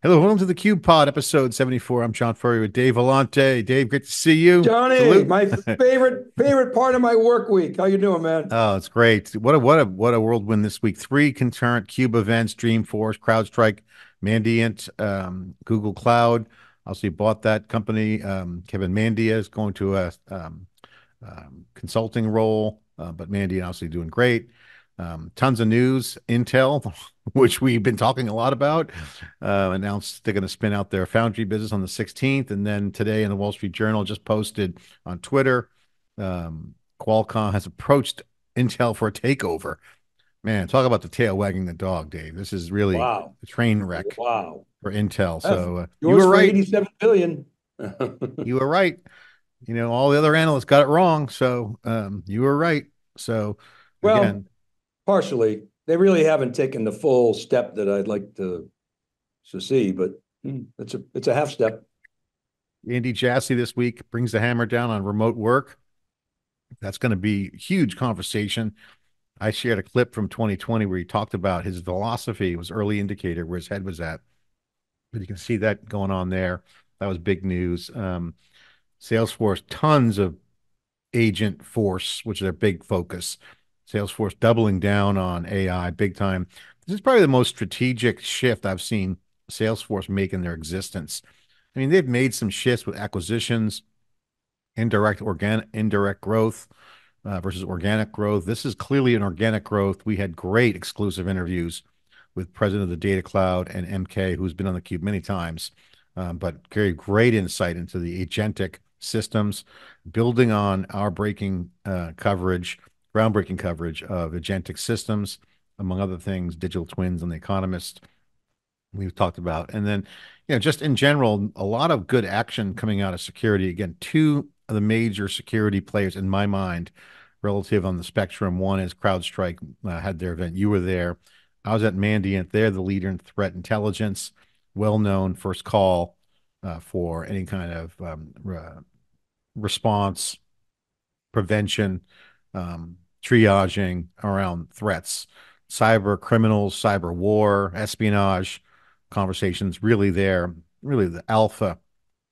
Hello, welcome to the Cube Pod, episode 74. I'm John Furrier with Dave Vellante. Dave, great to see you. Johnny, Salute. my favorite favorite part of my work week. How you doing, man? Oh, it's great. What a what a what a whirlwind this week. Three concurrent Cube events, Dreamforce, CrowdStrike, Mandiant, um, Google Cloud. Also bought that company. Um, Kevin Mandia is going to a um, um, consulting role, uh, but Mandiant obviously doing great. Um, tons of news. Intel, which we've been talking a lot about, uh, announced they're going to spin out their foundry business on the 16th. And then today in the Wall Street Journal just posted on Twitter, um, Qualcomm has approached Intel for a takeover. Man, talk about the tail wagging the dog, Dave. This is really Wow. a train wreck Wow. for Intel. So uh, you were right. 87 billion. You were right. You know, all the other analysts got it wrong. So um, you were right. So Well, again, Partially. They really haven't taken the full step that I'd like to to see, but hmm, it's a it's a half step. Andy Jassy this week brings the hammer down on remote work. That's going to be huge conversation. I shared a clip from 2020 where he talked about his philosophy was early indicator where his head was at. But you can see that going on there. That was big news. Um, Salesforce, tons of Agentforce, which is their big focus. Salesforce doubling down on AI big time. This is probably the most strategic shift I've seen Salesforce make in their existence. I mean, they've made some shifts with acquisitions, indirect organic indirect growth uh, versus organic growth. This is clearly an organic growth. We had great exclusive interviews with President of the Data Cloud and MK, who's been on the cube many times, um, but gave great insight into the agentic systems, building on our breaking uh, coverage, groundbreaking coverage of agentic systems, among other things, digital twins and the Economist we've talked about. And then, you know, just in general, a lot of good action coming out of security. Again, two of the major security players in my mind relative on the spectrum. One is CrowdStrike uh, had their event. You were there. I was at Mandiant. They're the leader in threat intelligence, well known first call uh, for any kind of um, re- response, prevention, um, triaging around threats, cyber criminals, cyber war, espionage conversations. Really, there, really the alpha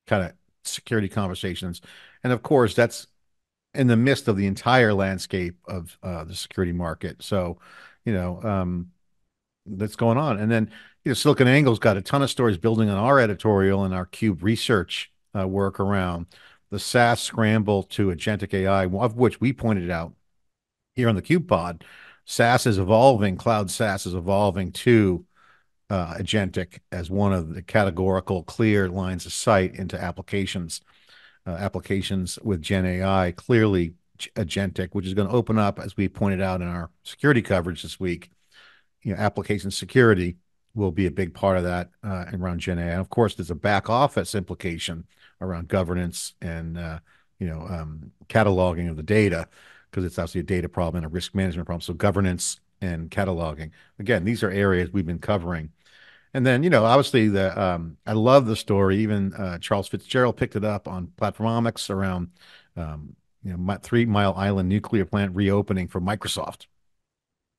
kind of security conversations, and of course, that's in the midst of the entire landscape of uh, the security market. So, you know, um, that's going on. And then, you know, Silicon Angle's got a ton of stories building on our editorial and our Cube research uh, work around the SaaS scramble to agentic AI, of which we pointed out here on the Cube Pod. SaaS is evolving, cloud SaaS is evolving to uh, agentic as one of the categorical clear lines of sight into applications uh, applications with Gen AI, clearly agentic, which is going to open up, as we pointed out in our security coverage this week. You know, application security will be a big part of that uh, around Gen AI. And of course, there's a back office implication around governance and uh, you know um, cataloging of the data because it's obviously a data problem and a risk management problem. So governance and cataloging. Again, these are areas we've been covering and then, you know, obviously the um, I love the story. Even uh, Charles Fitzgerald picked it up on Platformonomics around um, you know Three Mile Island nuclear plant reopening for Microsoft.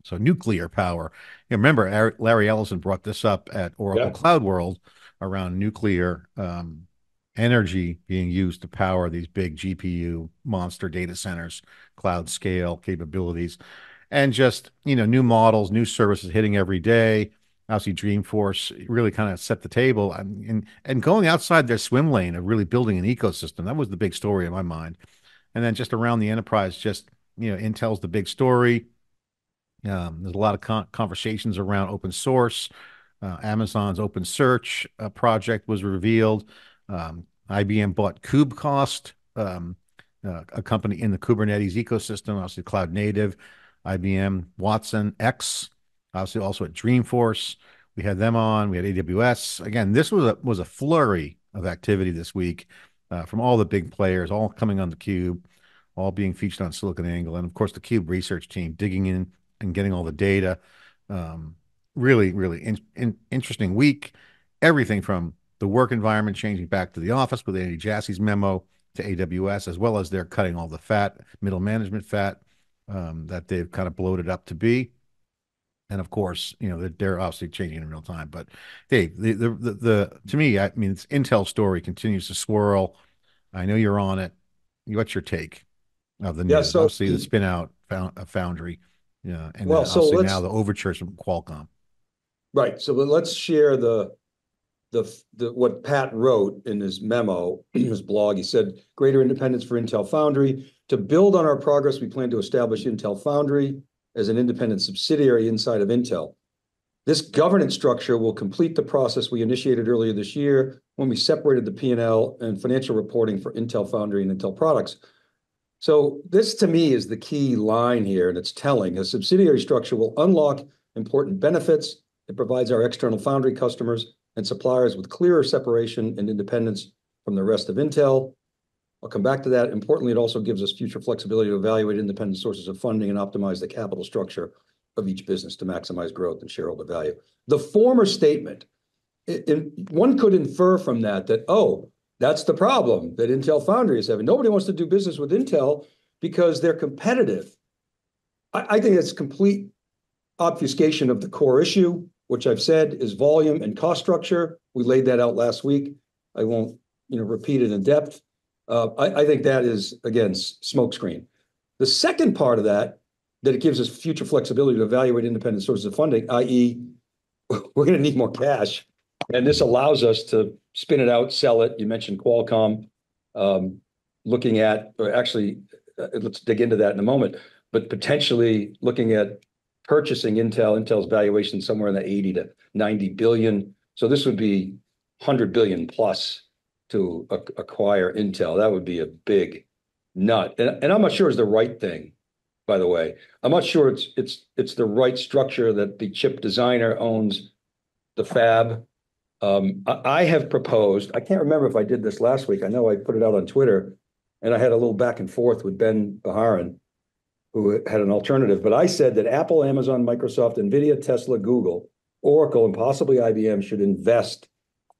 So nuclear power. You know, remember, Larry Ellison brought this up at Oracle Yeah. Cloud World around nuclear um, energy being used to power these big GPU monster data centers, cloud scale capabilities, and just you know new models, new services hitting every day obviously Dreamforce really kind of set the table and, and and going outside their swim lane of really building an ecosystem. That was the big story in my mind. And then just around the enterprise, just you know, Intel's the big story. Um, there's a lot of con- conversations around open source. Uh, Amazon's open search uh, project was revealed. Um, IBM bought KubeCost, um, uh, a company in the Kubernetes ecosystem, obviously cloud native. IBM Watson X obviously also at Dreamforce. We had them on. We had AWS. Again, this was a was a flurry of activity this week uh, from all the big players, all coming on the cube, all being featured on SiliconANGLE, and of course the Cube research team digging in and getting all the data. Um, really, really in, in, interesting week. Everything from the work environment changing back to the office with Andy Jassy's memo to AWS, as well as they're cutting all the fat, middle management fat um, that they've kind of bloated up to be and of course, you know, they're, they're obviously changing in real time. But Dave, the, the the the to me, I mean, it's Intel story continues to swirl. I know you're on it. What's your take of the news? Yeah, so- obviously the spin out found a foundry, yeah, and Well, so now the overtures from Qualcomm. Right, so let's share the, the, the, what Pat wrote in his memo, his blog, he said, greater independence for Intel Foundry. To build on our progress, we plan to establish Intel Foundry as an independent subsidiary inside of Intel. This governance structure will complete the process we initiated earlier this year when we separated the P and L and financial reporting for Intel Foundry and Intel Products. So this to me is the key line here, and it's telling. A subsidiary structure will unlock important benefits. It provides our external foundry customers and suppliers with clearer separation and independence from the rest of Intel. I'll come back to that. Importantly, it also gives us future flexibility to evaluate independent sources of funding and optimize the capital structure of each business to maximize growth and shareholder value. The former statement, one could infer from that that, oh, that's the problem that Intel Foundry is having. Nobody wants to do business with Intel because they're competitive. I, I think that's complete obfuscation of the core issue, which I've said is volume and cost structure. We laid that out last week. I won't, you know, repeat it in depth. Uh, I, think that is, again, smokescreen. The second part of that, that it gives us future flexibility to evaluate independent sources of funding, i.e., we're gonna need more cash. And this allows us to spin it out, sell it. You mentioned Qualcomm. Um, looking at, or actually, uh, let's dig into that in a moment, but potentially looking at purchasing Intel, Intel's valuation somewhere in the eighty to ninety billion. So this would be hundred billion plus to ac- acquire Intel. That would be a big nut. And, and I'm not sure it's the right thing, by the way. I'm not sure it's, it's, it's the right structure that the chip designer owns the fab. Um, I, I have proposed, I can't remember if I did this last week. I know I put it out on Twitter. And I had a little back and forth with Ben Bajarin, who had an alternative, but I said that Apple, Amazon, Microsoft, NVIDIA, Tesla, Google, Oracle, and possibly IBM should invest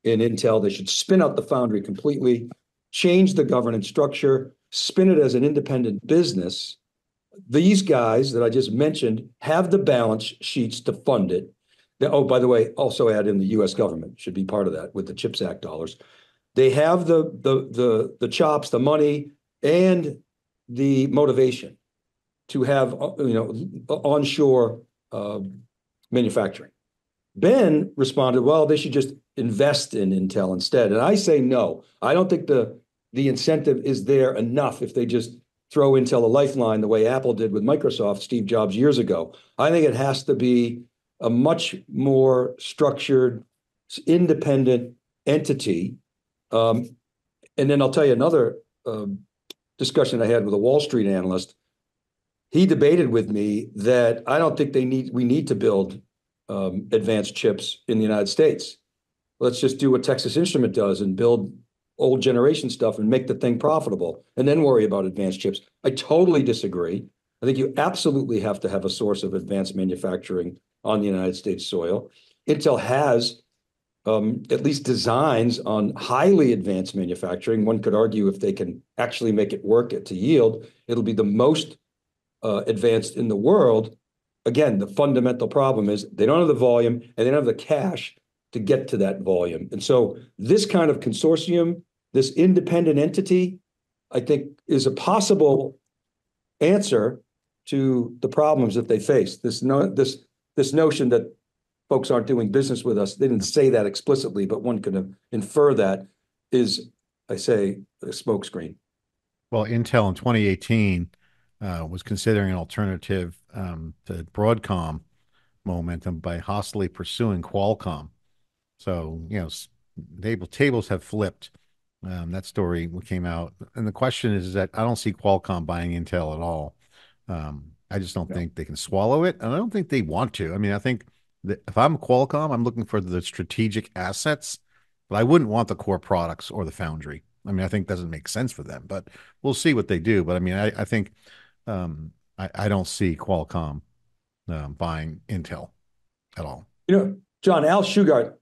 in Intel. They should spin out the foundry completely, change the governance structure, spin it as an independent business. These guys that I just mentioned have the balance sheets to fund it. Oh, by the way, also add in the US government should be part of that with the CHIPS Act dollars. They have the, the, the, the chops, the money, and the motivation to have, uh, you know, onshore, uh, manufacturing. Ben responded, well, they should just invest in Intel instead. And I say, no, I don't think the, the incentive is there enough if they just throw Intel a lifeline the way Apple did with Microsoft, Steve Jobs years ago. I think it has to be a much more structured, independent entity. Um, and then I'll tell you another, um, discussion I had with a Wall Street analyst. He debated with me that I don't think they need, we need to build um, advanced chips in the United States. Let's just do what Texas Instrument does and build old generation stuff and make the thing profitable and then worry about advanced chips. I totally disagree. I think you absolutely have to have a source of advanced manufacturing on the United States soil. Intel has um, at least designs on highly advanced manufacturing. One could argue if they can actually make it work to yield, it'll be the most uh, advanced in the world. Again, the fundamental problem is they don't have the volume and they don't have the cash to get to that volume. And so this kind of consortium, this independent entity, I think is a possible answer to the problems that they face. This no, this this notion that folks aren't doing business with us, they didn't say that explicitly, but one could infer that is, I say, a smokescreen. Well, Intel in 2018 uh, was considering an alternative um, to Broadcom momentum by hostily pursuing Qualcomm. So, you know, table, tables have flipped. Um, that story came out. And the question is, is that I don't see Qualcomm buying Intel at all. Um, I just don't No. think they can swallow it. And I don't think they want to. I mean, I think that if I'm Qualcomm, I'm looking for the strategic assets, but I wouldn't want the core products or the foundry. I mean, I think doesn't make sense for them, but we'll see what they do. But I mean, I, I think um, I, I don't see Qualcomm um, buying Intel at all. You know, John, Al Shugart,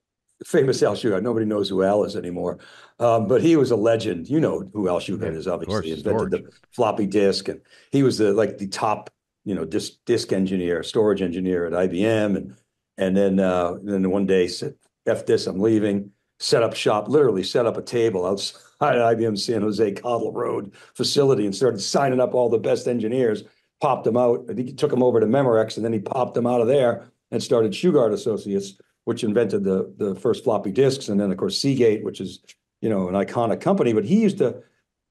famous Al Shugart, nobody knows who Al is anymore. Um, but he was a legend. You know who Al Shugart Yeah, is, obviously. course, Invented storage. the floppy disk and he was the like the top you know, disk, disk engineer, storage engineer at IBM. And, and then, uh, then one day said, F this, I'm leaving, set up shop, literally set up a table outside IBM San Jose Cottle Road facility and started signing up all the best engineers, popped them out. I think he took them over to Memorex and then he popped them out of there and started Shugart Associates, which invented the, the first floppy disks. And then of course Seagate, which is, you know, an iconic company, but he used to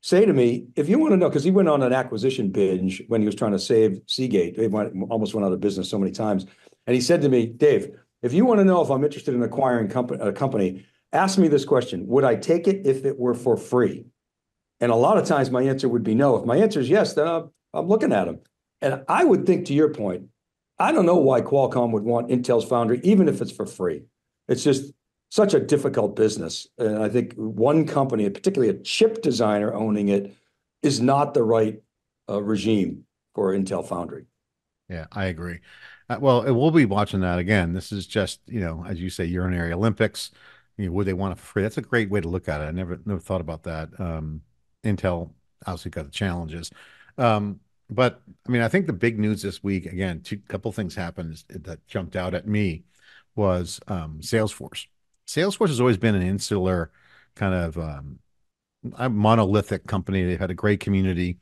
say to me, if you want to know, because he went on an acquisition binge when he was trying to save Seagate. They went, almost went out of business so many times. And he said to me, Dave, if you want to know if I'm interested in acquiring company, a company, ask me this question Would I take it if it were for free? And a lot of times my answer would be no. If my answer is yes, then I'm, I'm looking at them. And I would think, to your point, I don't know why Qualcomm would want Intel's Foundry, even if it's for free. It's just such a difficult business. And I think one company, particularly a chip designer owning it, is not the right uh, regime for Intel Foundry. Yeah, I agree. Uh, well, we'll be watching that again. This is just, you know, as you say, urinary Olympics. You know, would they want for free? That's a great way to look at it. I never never thought about that. Um, Intel obviously got the challenges. Um, but I mean, I think the big news this week, again, two couple things happened that jumped out at me was um, Salesforce. Salesforce has always been an insular kind of um, monolithic company. They've had a great community,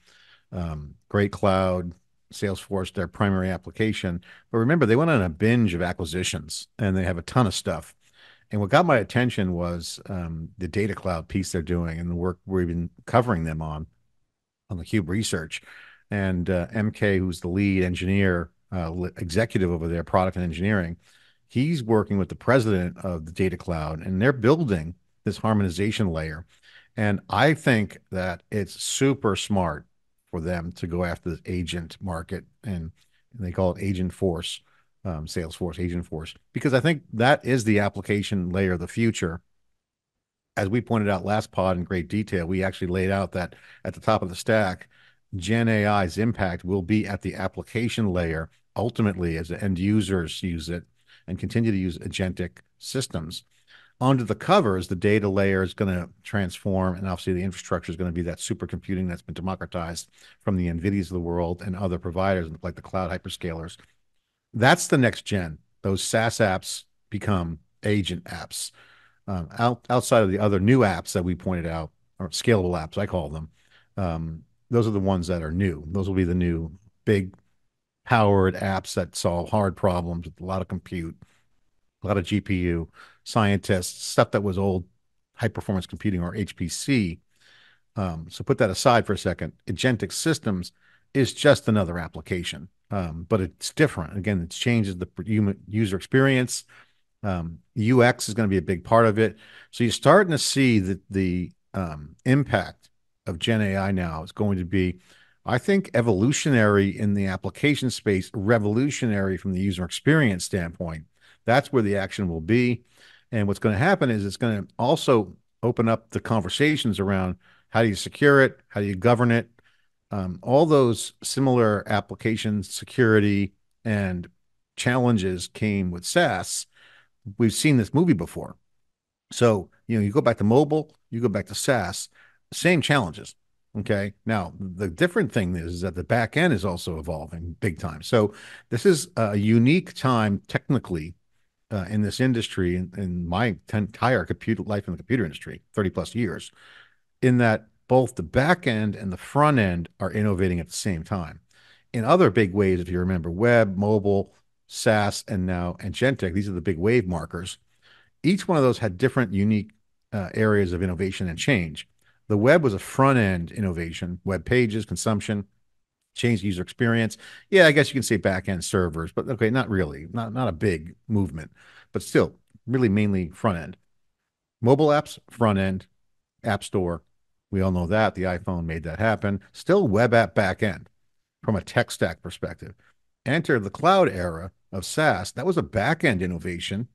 um, great cloud, Salesforce, their primary application. But remember, they went on a binge of acquisitions and they have a ton of stuff. And what got my attention was um, the data cloud piece they're doing and the work we've been covering them on on the Cube Research. And uh, MK, who's the lead engineer, uh, executive over there, product and engineering, he's working with the president of the data cloud and they're building this harmonization layer and i think that it's super smart for them to go after the agent market and they call it Agentforce um, salesforce Agentforce because i think that is the application layer of the future as we pointed out last pod in great detail we actually laid out that at the top of the stack gen ai's impact will be at the application layer ultimately as the end users use it and continue to use agentic systems. Under the covers, the data layer is going to transform, and obviously the infrastructure is going to be that supercomputing that's been democratized from the NVIDIAs of the world and other providers like the cloud hyperscalers. That's the next gen. Those SaaS apps become agent apps. Um, out, outside of the other new apps that we pointed out, or scalable apps, I call them, um, those are the ones that are new. Those will be the new big powered apps that solve hard problems with a lot of compute, a lot of GPU, scientists, stuff that was old high performance computing or HPC. Um, so put that aside for a second. Agentic systems is just another application, um, but it's different. Again, it changes the user experience. Um, UX is going to be a big part of it. So you're starting to see that the um, impact of Gen AI now is going to be I think evolutionary in the application space, revolutionary from the user experience standpoint. That's where the action will be. And what's going to happen is it's going to also open up the conversations around how do you secure it? How do you govern it? Um, all those similar application security and challenges came with SaaS. We've seen this movie before. So, you know, you go back to mobile, you go back to SaaS, same challenges. Okay. Now, the different thing is, is that the back end is also evolving big time. So, this is a unique time technically uh, in this industry, in, in my entire computer life in the computer industry, 30 plus years, in that both the back end and the front end are innovating at the same time. In other big ways, if you remember, web, mobile, SaaS, and now agentic, these are the big wave markers. Each one of those had different unique uh, areas of innovation and change. The web was a front end innovation, web pages, consumption, change user experience. Yeah, I guess you can say back end servers, but okay, not really, not not a big movement, but still, really mainly front end. Mobile apps, front end, app store. We all know that the iPhone made that happen. Still web app backend from a tech stack perspective. Enter the cloud era of SaaS. That was a backend innovation.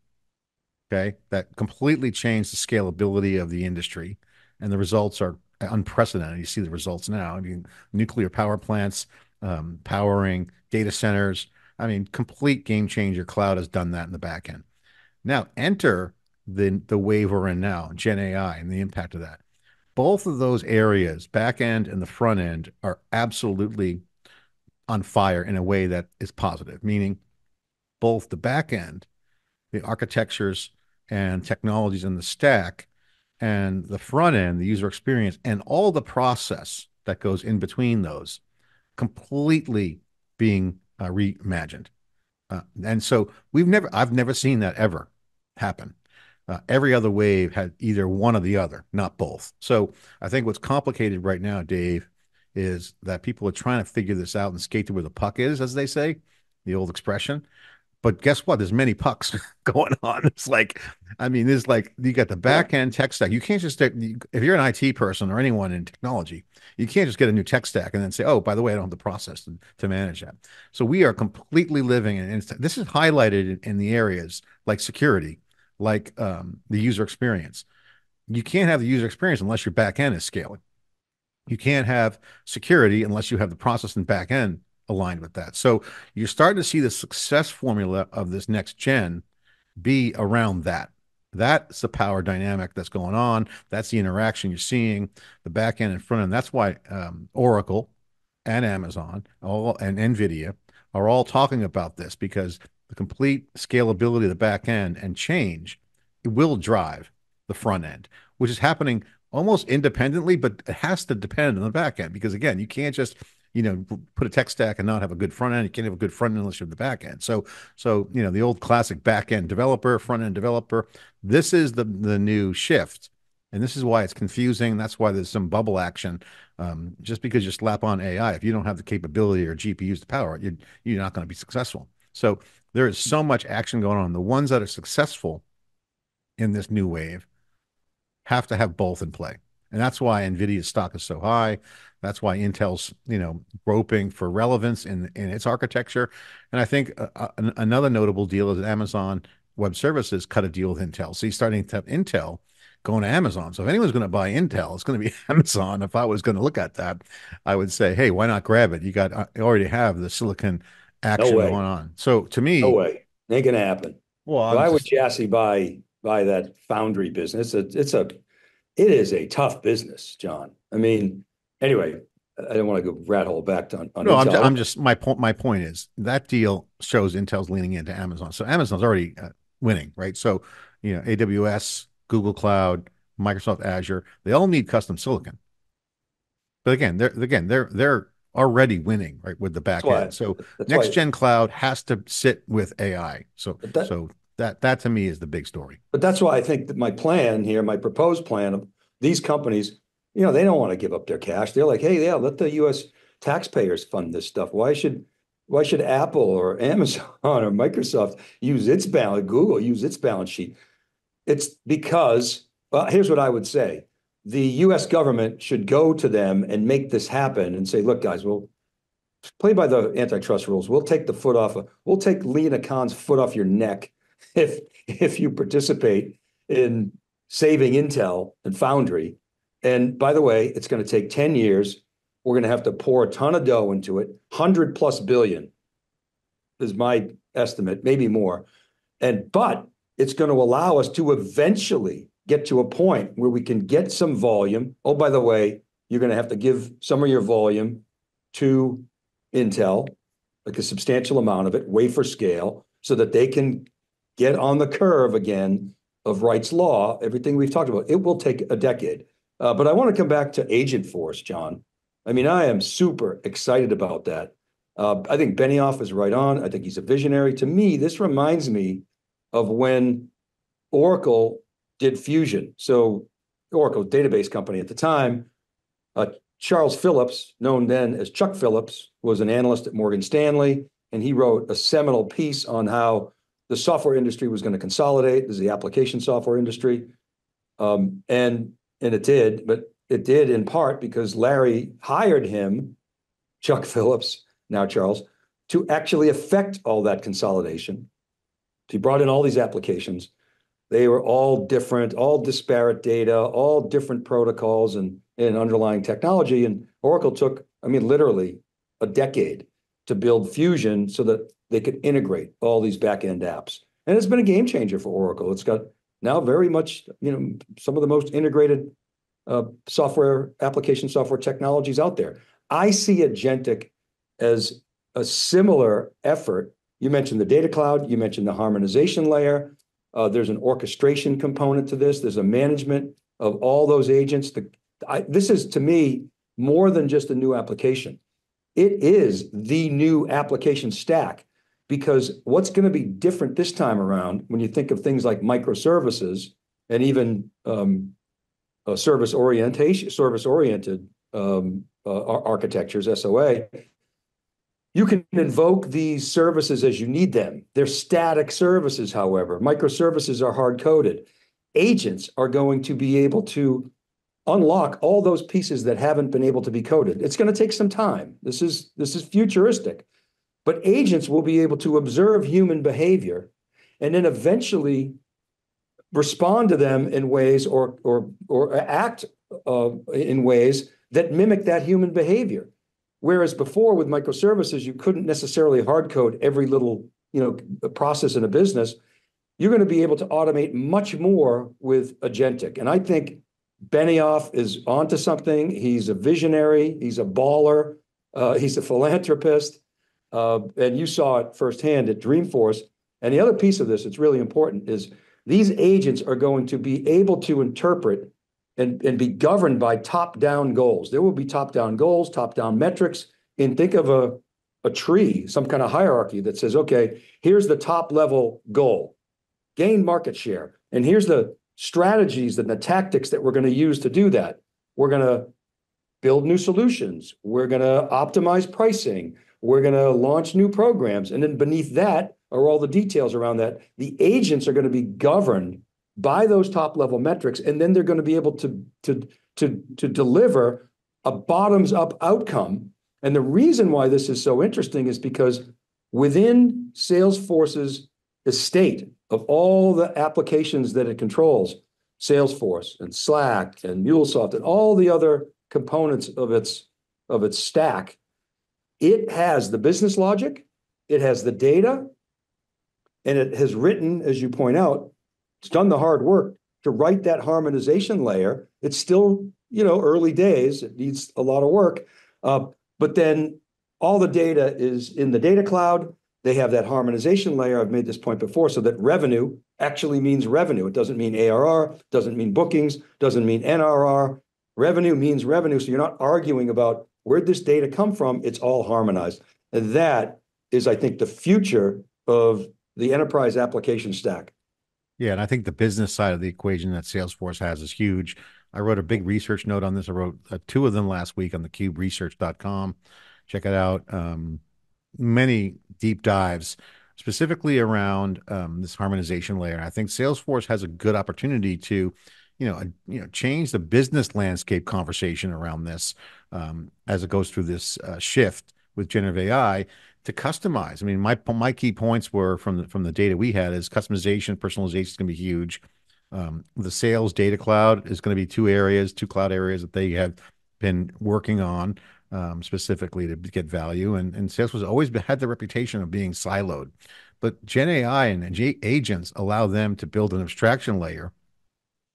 Okay, that completely changed the scalability of the industry and the results are unprecedented. You see the results now. I mean, nuclear power plants, um, powering data centers. I mean, complete game changer. Cloud has done that in the back end. Now enter the the wave we're in now, Gen AI, and the impact of that. Both of those areas, back end and the front end, are absolutely on fire in a way that is positive, meaning both the back end, the architectures and technologies in the stack, and the front end, the user experience, and all the process that goes in between those completely being uh, reimagined. Uh, and so we've never, I've never seen that ever happen. Uh, every other wave had either one or the other, not both. So I think what's complicated right now, Dave, is that people are trying to figure this out and skate to where the puck is, as they say, the old expression. But guess what? There's many pucks going on. It's like, I mean, there's like you got the back end tech stack. You can't just if you're an IT person or anyone in technology, you can't just get a new tech stack and then say, oh, by the way, I don't have the process to, to manage that. So we are completely living in this is highlighted in, in the areas like security, like um, the user experience. You can't have the user experience unless your back end is scaling. You can't have security unless you have the process and back end aligned with that. So you're starting to see the success formula of this next gen be around that. That's the power dynamic that's going on. That's the interaction you're seeing, the back end and front end. That's why um, Oracle and Amazon all and Nvidia are all talking about this because the complete scalability of the back end and change it will drive the front end, which is happening almost independently, but it has to depend on the back end because again, you can't just you know put a tech stack and not have a good front end. You can't have a good front end unless you have the back end. So so you know the old classic back end developer, front end developer. This is the the new shift, and this is why it's confusing. That's why there's some bubble action. Um, just because you slap on AI, if you don't have the capability or GPUs to power it, you're, you're not going to be successful. So there is so much action going on. The ones that are successful in this new wave have to have both in play. And that's why NVIDIA's stock is so high. That's why Intel's, you know, groping for relevance in in its architecture. And I think uh, uh another notable deal is Amazon Web Services cut a deal with Intel. So you're starting to have Intel going to Amazon. So if anyone's going to buy Intel, it's going to be Amazon. If I was going to look at that, I would say, hey, why not grab it? You got uh, you already have the silicon action no going on. So to me, no way, ain't gonna happen. Well, why just, would Jassy buy buy that foundry business? It's a, it's a it is a tough business, John. I mean, anyway, I don't want to go rat hole back on. on no, I'm just, I'm just, my point. My point is that deal shows Intel's leaning into Amazon. So Amazon's already uh, winning, right? So you know, AWS, Google Cloud, Microsoft Azure, they all need custom silicon. But again, they're again they're they're already winning right with the back that's end. Why, so next gen cloud has to sit with AI. So that, so that that to me is the big story. But that's why I think that my plan here, my proposed plan of these companies, you know, they don't want to give up their cash. They're like, hey, yeah, let the U.S. taxpayers fund this stuff. Why should why should Apple or Amazon or Microsoft use its balance, Google use its balance sheet? It's because well, here's what I would say. The US government should go to them and make this happen and say, look, guys, we'll play by the antitrust rules. We'll take the foot off, of, we'll take Lina Khan's foot off your neck if if you participate in saving Intel and Foundry. And by the way, it's going to take 10 years. We're going to have to pour a ton of dough into it. 100 plus billion is my estimate, maybe more. And but it's going to allow us to eventually get to a point where we can get some volume. Oh, by the way, you're going to have to give some of your volume to Intel, like a substantial amount of it, wafer scale, so that they can get on the curve again of Wright's law, everything we've talked about. It will take a decade. Uh, but I want to come back to Agentforce, John. I mean, I am super excited about that. Uh, I think Benioff is right on. I think he's a visionary. To me, this reminds me of when Oracle did Fusion. So Oracle database company at the time. Uh, Charles Phillips, known then as Chuck Phillips, was an analyst at Morgan Stanley, and he wrote a seminal piece on how the software industry was going to consolidate. This is the application software industry, um, and and it did, but it did in part because Larry hired him, Chuck Phillips, now Charles, to actually affect all that consolidation. He brought in all these applications. They were all different, all disparate data, all different protocols and, and underlying technology. And Oracle took, I mean, literally a decade to build Fusion so that they could integrate all these back-end apps. And it's been a game changer for Oracle. It's got now very much, you know, some of the most integrated uh, software application software technologies out there. I see agentic as a similar effort. You mentioned the data cloud, you mentioned the harmonization layer. Uh, there's an orchestration component to this. There's a management of all those agents. The, I, this is to me more than just a new application. It is the new application stack because what's going to be different this time around when you think of things like microservices and even um, service orientation, service oriented um, uh, architectures, SOA, you can invoke these services as you need them. They're static services, however. Microservices are hard coded. Agents are going to be able to unlock all those pieces that haven't been able to be coded. It's going to take some time. This is this is futuristic. But agents will be able to observe human behavior and then eventually respond to them in ways or or or act uh, in ways that mimic that human behavior. Whereas before with microservices, you couldn't necessarily hard code every little you know process in a business. You're going to be able to automate much more with agentic. And I think Benioff is onto something. He's a visionary. He's a baller. Uh, he's a philanthropist. Uh, and you saw it firsthand at Dreamforce. And the other piece of this that's really important is these agents are going to be able to interpret and, and be governed by top-down goals. There will be top-down goals, top-down metrics. And think of a, a tree, some kind of hierarchy that says, okay, here's the top level goal, gain market share. And here's the strategies and the tactics that we're going to use to do that. We're going to build new solutions. We're going to optimize pricing. We're going to launch new programs. And then beneath that are all the details around that. The agents are going to be governed by those top level metrics and then they're going to be able to to to to deliver a bottoms up outcome. And the reason why this is so interesting is because within salesforce's estate of all the applications that it controls salesforce and slack and mulesoft and all the other components of its of its stack it has the business logic it has the data and it has written as you point out it's done the hard work to write that harmonization layer. It's still, you know, early days. It needs a lot of work. Uh, but then all the data is in the data cloud. They have that harmonization layer. I've made this point before, so that revenue actually means revenue. It doesn't mean ARR, doesn't mean bookings, doesn't mean NRR. Revenue means revenue. So you're not arguing about where'd this data come from. It's all harmonized. And that is, I think, the future of the enterprise application stack. Yeah, and I think the business side of the equation that Salesforce has is huge. I wrote a big research note on this. I wrote uh, two of them last week on the cuberesearch.com. Check it out. Um, many deep dives specifically around um, this harmonization layer. I think Salesforce has a good opportunity to, you know, you know, change the business landscape conversation around this um, as it goes through this uh, shift with generative AI to customize. I mean, my my key points were from the from the data we had is customization, personalization is going to be huge. Um, the sales data cloud is going to be two areas, two cloud areas that they have been working on um, specifically to get value. And and Salesforce always had the reputation of being siloed, but Gen AI and, and agents allow them to build an abstraction layer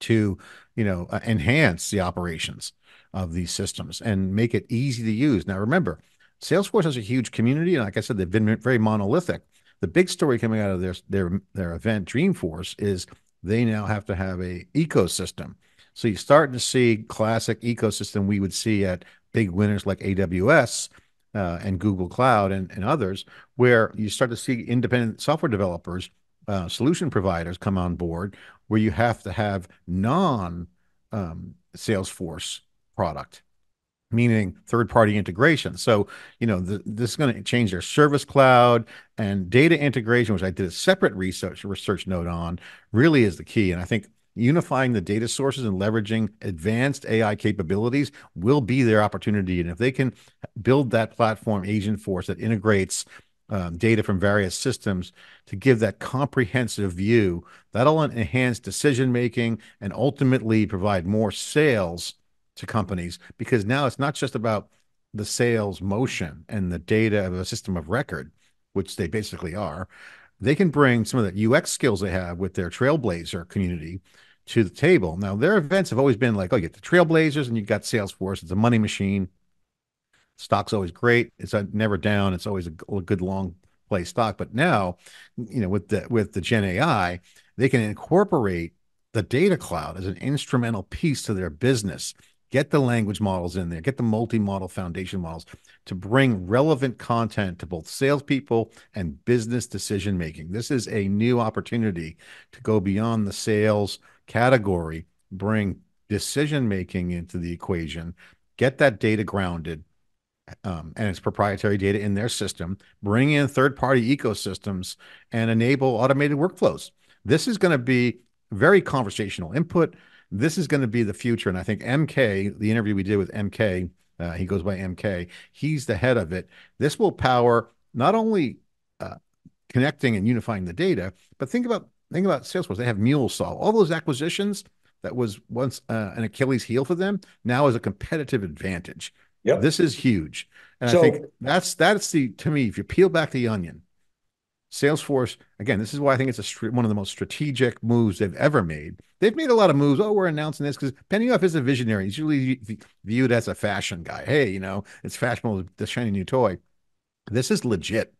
to you know uh, enhance the operations of these systems and make it easy to use. Now remember Salesforce has a huge community, and like I said, they've been very monolithic. The big story coming out of their their their event Dreamforce is they now have to have a ecosystem. So you're starting to see classic ecosystem we would see at big winners like AWS uh, and Google Cloud and, and others, where you start to see independent software developers, uh, solution providers come on board, where you have to have non um, Salesforce product meaning third party integration. So, you know, the, this is going to change their service cloud and data integration, which I did a separate research research note on, really is the key. And I think unifying the data sources and leveraging advanced AI capabilities will be their opportunity. And if they can build that platform Agentforce that integrates um, data from various systems to give that comprehensive view, that'll enhance decision making and ultimately provide more sales to companies because now it's not just about the sales motion and the data of a system of record, which they basically are. They can bring some of the UX skills they have with their Trailblazer community to the table. Now, their events have always been like, oh, you get the Trailblazers and you got Salesforce. It's a money machine. Stock's always great. It's uh, never down. It's always a, a good long play stock. But now, you know, with the with the Gen AI, they can incorporate the data cloud as an instrumental piece to their business. Get the language models in there, get the multi-model foundation models to bring relevant content to both salespeople and business decision making. This is a new opportunity to go beyond the sales category, bring decision making into the equation, get that data grounded, um, and it's proprietary data in their system, bring in third party ecosystems, and enable automated workflows. This is going to be very conversational input. This is going to be the future. And I think MK, the interview we did with MK, uh, he goes by MK, he's the head of it. This will power not only uh, connecting and unifying the data, but think about think about Salesforce. They have MuleSoft. All those acquisitions that was once uh, an Achilles heel for them now is a competitive advantage. Yep. This is huge. And so, I think that's that's the to me, if you peel back the onion, Salesforce, again, this is why I think it's a, one of the most strategic moves they've ever made. They've made a lot of moves. Oh, we're announcing this because Benioff is a visionary. He's usually viewed as a fashion guy. Hey, you know, it's fashionable, the shiny new toy. This is legit.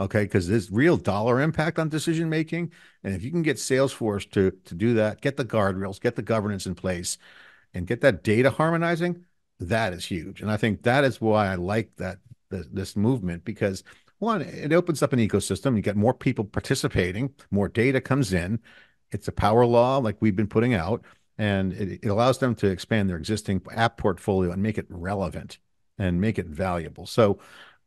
Okay, because there's real dollar impact on decision making. And if you can get Salesforce to to do that, get the guardrails, get the governance in place, and get that data harmonizing, that is huge. And I think that is why I like that this movement because one, it opens up an ecosystem. You get more people participating, more data comes in. It's a power law like we've been putting out, and it, it allows them to expand their existing app portfolio and make it relevant and make it valuable. So,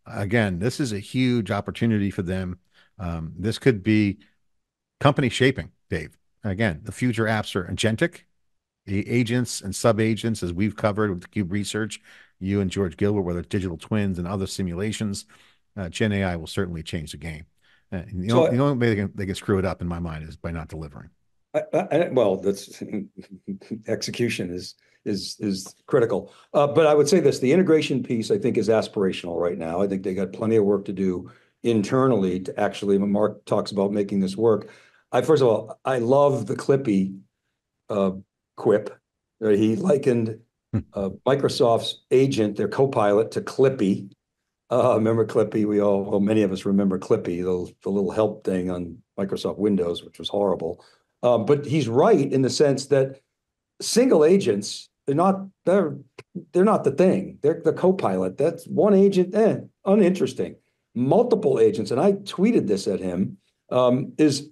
again, this is a huge opportunity for them. Um, this could be company shaping, Dave. Again, the future apps are agentic, the agents and sub agents, as we've covered with the Cube Research, you and George Gilbert, whether digital twins and other simulations uh, Gen AI will certainly change the game. Uh, the, so, only, the, only, way they can, they can screw it up, in my mind, is by not delivering. I, I, well, that's execution is is is critical. Uh, but I would say this: the integration piece, I think, is aspirational right now. I think they got plenty of work to do internally to actually. When Mark talks about making this work, I first of all, I love the Clippy uh, quip. Uh, he likened hmm. uh, Microsoft's agent, their co-pilot, to Clippy. Uh, remember Clippy? We all, well, many of us remember Clippy, the, the little help thing on Microsoft Windows, which was horrible. Um, but he's right in the sense that single agents, they're not, they're, they're not the thing. They're the co-pilot. That's one agent, eh, uninteresting. Multiple agents, and I tweeted this at him, um, is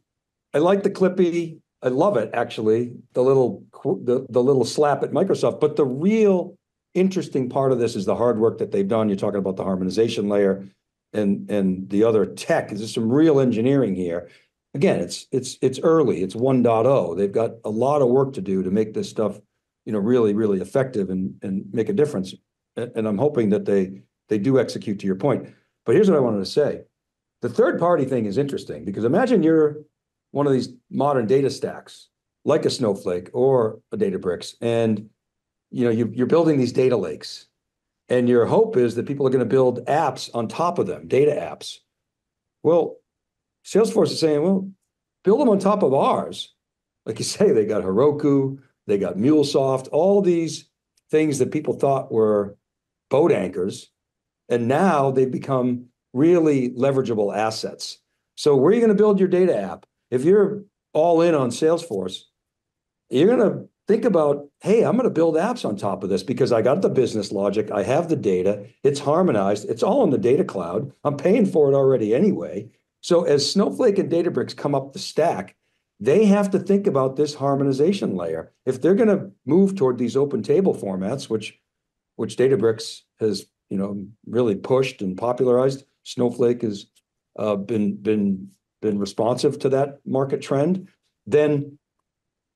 I like the Clippy. I love it, actually, the little, the, the little slap at Microsoft, but the real interesting part of this is the hard work that they've done. You're talking about the harmonization layer and and the other tech. There's some real engineering here. Again, it's it's it's early. It's 1.0. They've got a lot of work to do to make this stuff, you know, really really effective and and make a difference. And, I'm hoping that they they do execute to your point. But here's what I wanted to say. The third party thing is interesting because imagine you're one of these modern data stacks like a Snowflake or a Databricks and you know, you, you're building these data lakes and your hope is that people are going to build apps on top of them, data apps. Well, Salesforce is saying, well, build them on top of ours. Like you say, they got Heroku, they got MuleSoft, all these things that people thought were boat anchors. And now they've become really leverageable assets. So where are you going to build your data app? If you're all in on Salesforce, you're going to think about, hey, I'm going to build apps on top of this because I got the business logic, I have the data, it's harmonized, it's all in the data cloud. I'm paying for it already anyway. So as Snowflake and Databricks come up the stack, they have to think about this harmonization layer. If they're going to move toward these open table formats, which which Databricks has, you know, really pushed and popularized, Snowflake has uh, been been been responsive to that market trend, then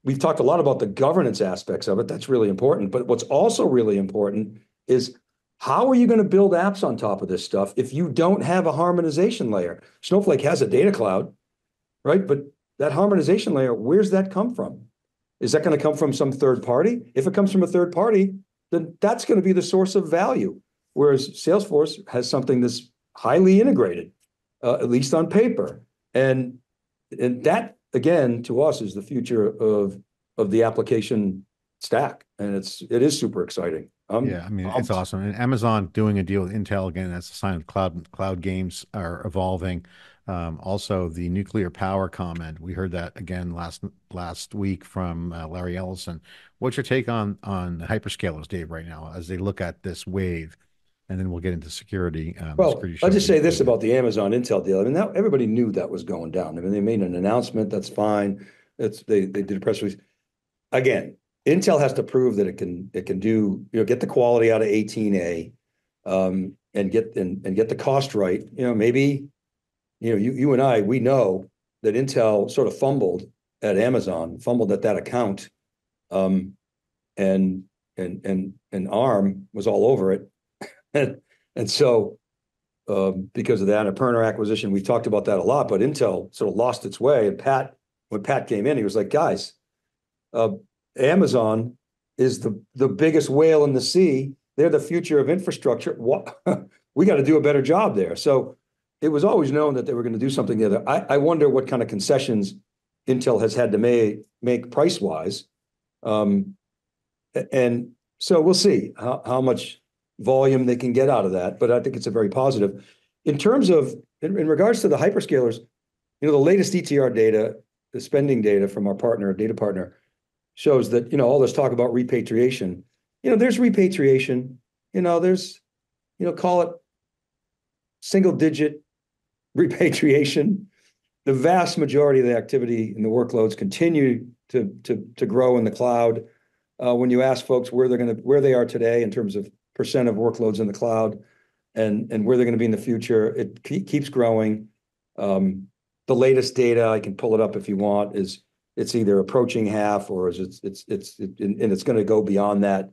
we've talked a lot about the governance aspects of it. That's really important. But what's also really important is how are you going to build apps on top of this stuff if you don't have a harmonization layer? Snowflake has a data cloud, right? But that harmonization layer, where's that come from? Is that going to come from some third party? If it comes from a third party, then that's going to be the source of value. Whereas Salesforce has something that's highly integrated, uh, at least on paper. And, and that again, to us, is the future of of the application stack, and it's it is super exciting. I'm, Yeah, I mean it's awesome. And Amazon doing a deal with Intel again, that's a sign of cloud cloud games are evolving. Um, also, the nuclear power comment, we heard that again last last week from uh, Larry Ellison. What's your take on on hyperscalers, Dave, right now as they look at this wave? And then we'll get into security. Um, Well, security I'll just say this about the Amazon Intel deal. I mean, that, everybody knew that was going down. I mean, they made an announcement, that's fine. It's, they, they did a press release. Again, Intel has to prove that it can, it can do, you know, get the quality out of eighteen A. Um, and get, and, and get the cost right, you know, maybe, you know, you, you and I, we know that Intel sort of fumbled at Amazon, fumbled at that account. Um, and, and, and, and ARM was all over it. And, and so, um, because of that, Annapurna acquisition, we've talked about that a lot, but Intel sort of lost its way. And Pat, when Pat came in, he was like, guys, uh, Amazon is the, the biggest whale in the sea. They're the future of infrastructure. What, we got to do a better job there. So it was always known that they were going to do something the other. I, I wonder what kind of concessions Intel has had to make, make price wise. Um, and so we'll see how, how much volume they can get out of that, but I think it's a very positive. In terms of, in, regards to the hyperscalers, you know, the latest ETR data, the spending data from our partner, data partner, shows that, you know, all this talk about repatriation, you know, there's repatriation, you know, there's, you know, call it single digit repatriation. The vast majority of the activity and the workloads continue to, to, to grow in the cloud. Uh, when you ask folks where they're gonna, where they are today in terms of of workloads in the cloud and, and where they're gonna be in the future, it keeps growing. Um, the latest data, I can pull it up if you want, is it's either approaching half or is it's, it's, it's, it- and it's gonna go beyond that.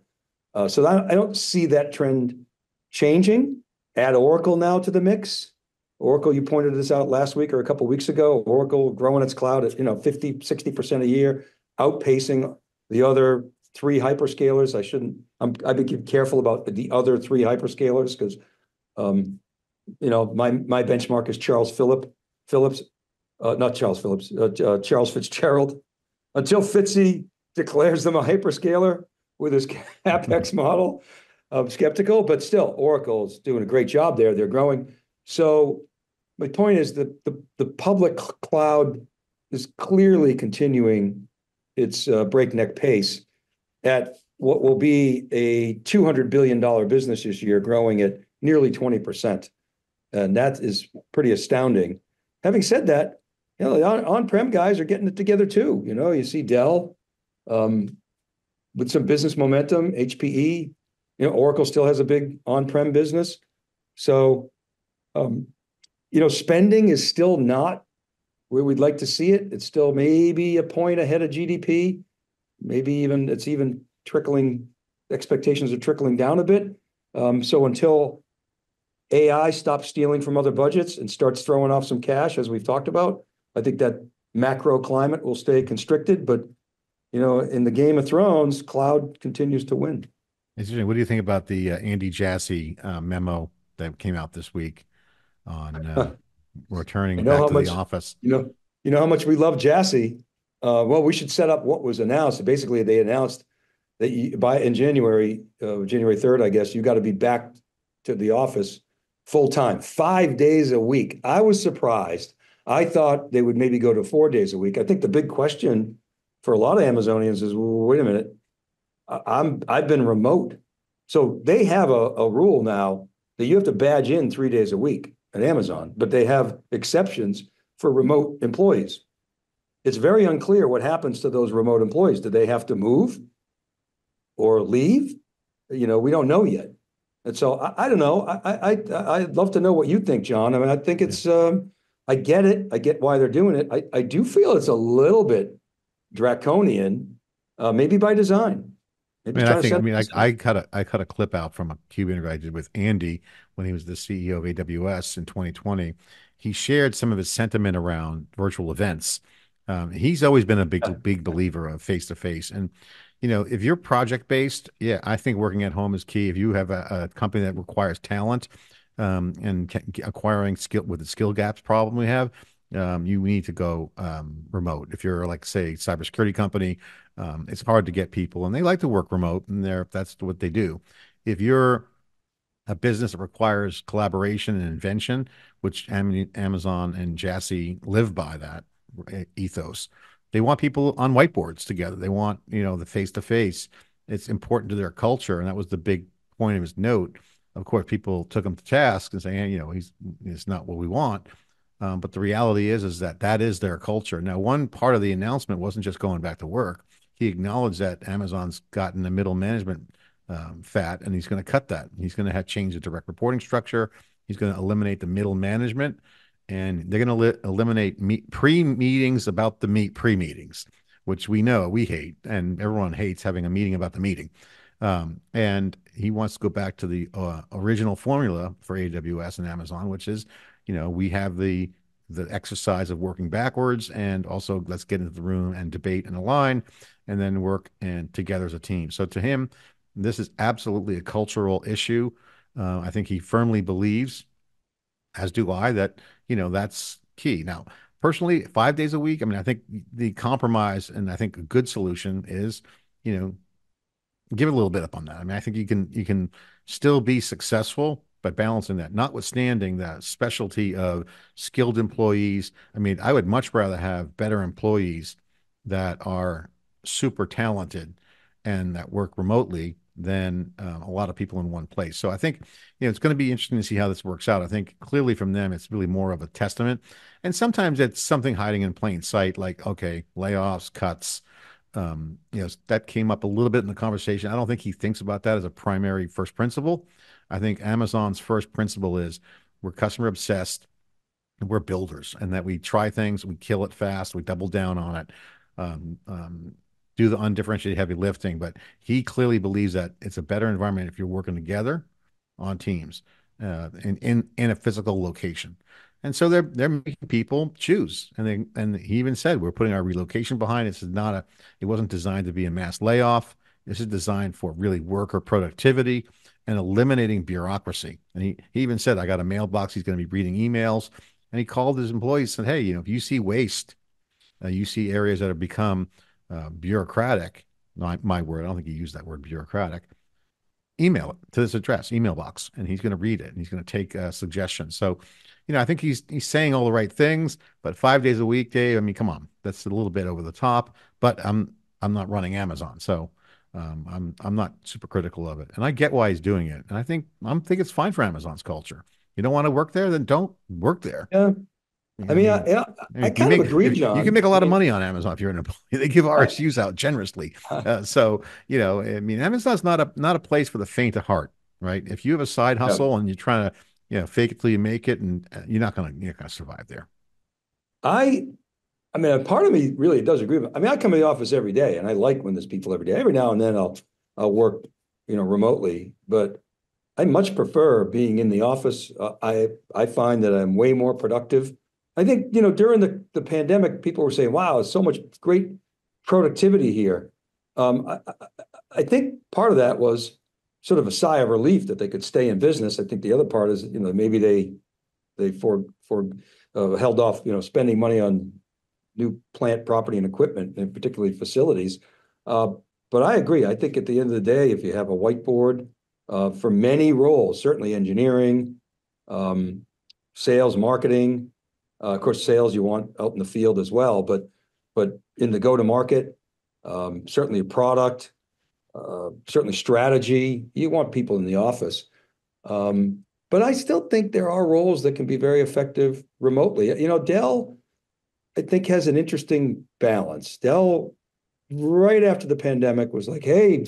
Uh, so I, I don't see that trend changing. Add Oracle now to the mix. Oracle, you pointed this out last week or a couple weeks ago, Oracle growing its cloud at, you know, 50, 60% a year, outpacing the other three hyperscalers. I shouldn't, I'm, I'd be careful about the other three hyperscalers because um, you know, my, my benchmark is Charles Phillip, Phillips, uh, not Charles Phillips, uh, uh, Charles Fitzgerald. Until Fitzy declares them a hyperscaler with his CapEx model, I'm skeptical, but still, Oracle's doing a great job there. They're growing. So my point is that the, the public cloud is clearly continuing its breakneck pace at what will be a two hundred billion dollar business this year, growing at nearly twenty percent. And that is pretty astounding. Having said that, you know, the on, on-prem guys are getting it together too. You know, you see Dell um, with some business momentum, HPE, you know, Oracle still has a big on-prem business. So, um, you know, spending is still not where we'd like to see it. It's still maybe a point ahead of GDP. Maybe even it's even trickling. Expectations are trickling down a bit. Um, so until AI stops stealing from other budgets and starts throwing off some cash, as we've talked about, I think that macro climate will stay constricted. But you know, in the Game of Thrones, cloud continues to win. Interesting. What do you think about the uh, Andy Jassy uh, memo that came out this week on uh, returning back to much- the office? You know, you know how much we love Jassy. Uh, well, we should set up what was announced. Basically, they announced that you, by in January, uh, January third, I guess, you got to be back to the office full time, five days a week. I was surprised. I thought they would maybe go to four days a week. I think the big question for a lot of Amazonians is, well, wait a minute, I'm I've been remote, so they have a, a rule now that you have to badge in three days a week at Amazon, but they have exceptions for remote employees. It's very unclear what happens to those remote employees. Do they have to move or leave? You know, we don't know yet. And so I, I don't know. I, I, I'd love to know what you think, John. I mean, I think it's, um, I get it. I get why they're doing it. I, I do feel it's a little bit draconian, uh, maybe by design. I mean, I think, I mean, I, I cut a, I cut a clip out from a Cube interview I did with Andy when he was the CEO of AWS in 2020. He shared some of his sentiment around virtual events. Um, he's always been a big, big believer of face to face. And, you know, if you're project based, yeah, I think working at home is key. If you have a, a company that requires talent um, and acquiring skill with the skill gaps problem we have, um, you need to go um, remote. If you're like, say, a cybersecurity company, um, it's hard to get people, and they like to work remote, and they're that's what they do. If you're a business that requires collaboration and invention, which Amazon and Jassy live by that ethos. They want people on whiteboards together. They want, you know, the face to face. It's important to their culture. And that was the big point of his note. Of course, people took him to task and saying, hey, you know, he's it's not what we want. Um, but the reality is, is that that is their culture. Now, one part of the announcement wasn't just going back to work. He acknowledged that Amazon's gotten the middle management um, fat, and he's going to cut that. He's going to have change the direct reporting structure. He's going to eliminate the middle management, and they're going to eliminate meet, pre-meetings about the meet pre-meetings, which we know we hate, and everyone hates having a meeting about the meeting. Um, and he wants to go back to the uh, original formula for AWS and Amazon, which is, you know, we have the the exercise of working backwards, and also let's get into the room and debate and align, and then work and together as a team. So to him, this is absolutely a cultural issue. Uh, I think he firmly believes, as do I, that you know that's key. Now, personally, five days a week. I mean, I think the compromise and I think a good solution is, you know, give a little bit up on that. I mean, I think you can you can still be successful by balancing that. Notwithstanding that specialty of skilled employees. I mean, I would much rather have better employees that are super talented and that work remotely than uh, a lot of people in one place. So I think you know it's going to be interesting to see how this works out. I think clearly from them it's really more of a testament, and sometimes it's something hiding in plain sight, like okay, layoffs, cuts. Um, you know that came up a little bit in the conversation. I don't think he thinks about that as a primary first principle. I think Amazon's first principle is we're customer obsessed, we're builders, and that we try things, we kill it fast, we double down on it. Um, um, do the undifferentiated heavy lifting. But he clearly believes that it's a better environment if you're working together on teams uh, in, in in a physical location. And so they're they're making people choose. And they and he even said we're putting our relocation behind. This is not a it wasn't designed to be a mass layoff. This is designed for really worker productivity and eliminating bureaucracy. And he, he even said, I got a mailbox. He's going to be reading emails. And he called his employees and said, Hey, you know, if you see waste, uh, you see areas that have become uh, bureaucratic, my, my word, I don't think he used that word bureaucratic, email it to this address, email box, and he's going to read it and he's going to take uh, suggestions. So, you know, I think he's he's saying all the right things, but five days a week, Dave. I mean, come on, that's a little bit over the top. But I'm I'm not running Amazon, so um, I'm I'm not super critical of it, and I get why he's doing it, and I think I'm think it's fine for Amazon's culture. You don't want to work there, then don't work there. Yeah, I mean, I, yeah, I, I kind make, of agree, John. You can make a lot of money on Amazon if you're an employee. They give RSUs out generously. Uh, so, you know, I mean, Amazon's not a not a place for the faint of heart, right? If you have a side hustle yeah. and you're trying to, you know, fake it till you make it, and uh, you're not gonna you're not gonna survive there. I, I mean, a part of me really does agree. With, I mean, I come to the office every day, and I like when there's people every day. Every now and then, I'll I'll work, you know, remotely, but I much prefer being in the office. Uh, I I find that I'm way more productive I think, you know, during the, the pandemic, people were saying, wow, it's so much great productivity here. Um, I, I, think part of that was sort of a sigh of relief that they could stay in business. I think the other part is, you know, maybe they they for for uh, held off, you know, spending money on new plant property and equipment, and particularly facilities. Uh, but I agree. I think at the end of the day, if you have a whiteboard uh, for many roles, certainly engineering, um, sales, marketing, of course, sales you want out in the field as well, but but in the go-to-market, um, certainly a product, uh, certainly strategy, you want people in the office. Um, but I still think there are roles that can be very effective remotely. You know, Dell, I think, has an interesting balance. Dell, right after the pandemic, was like, hey,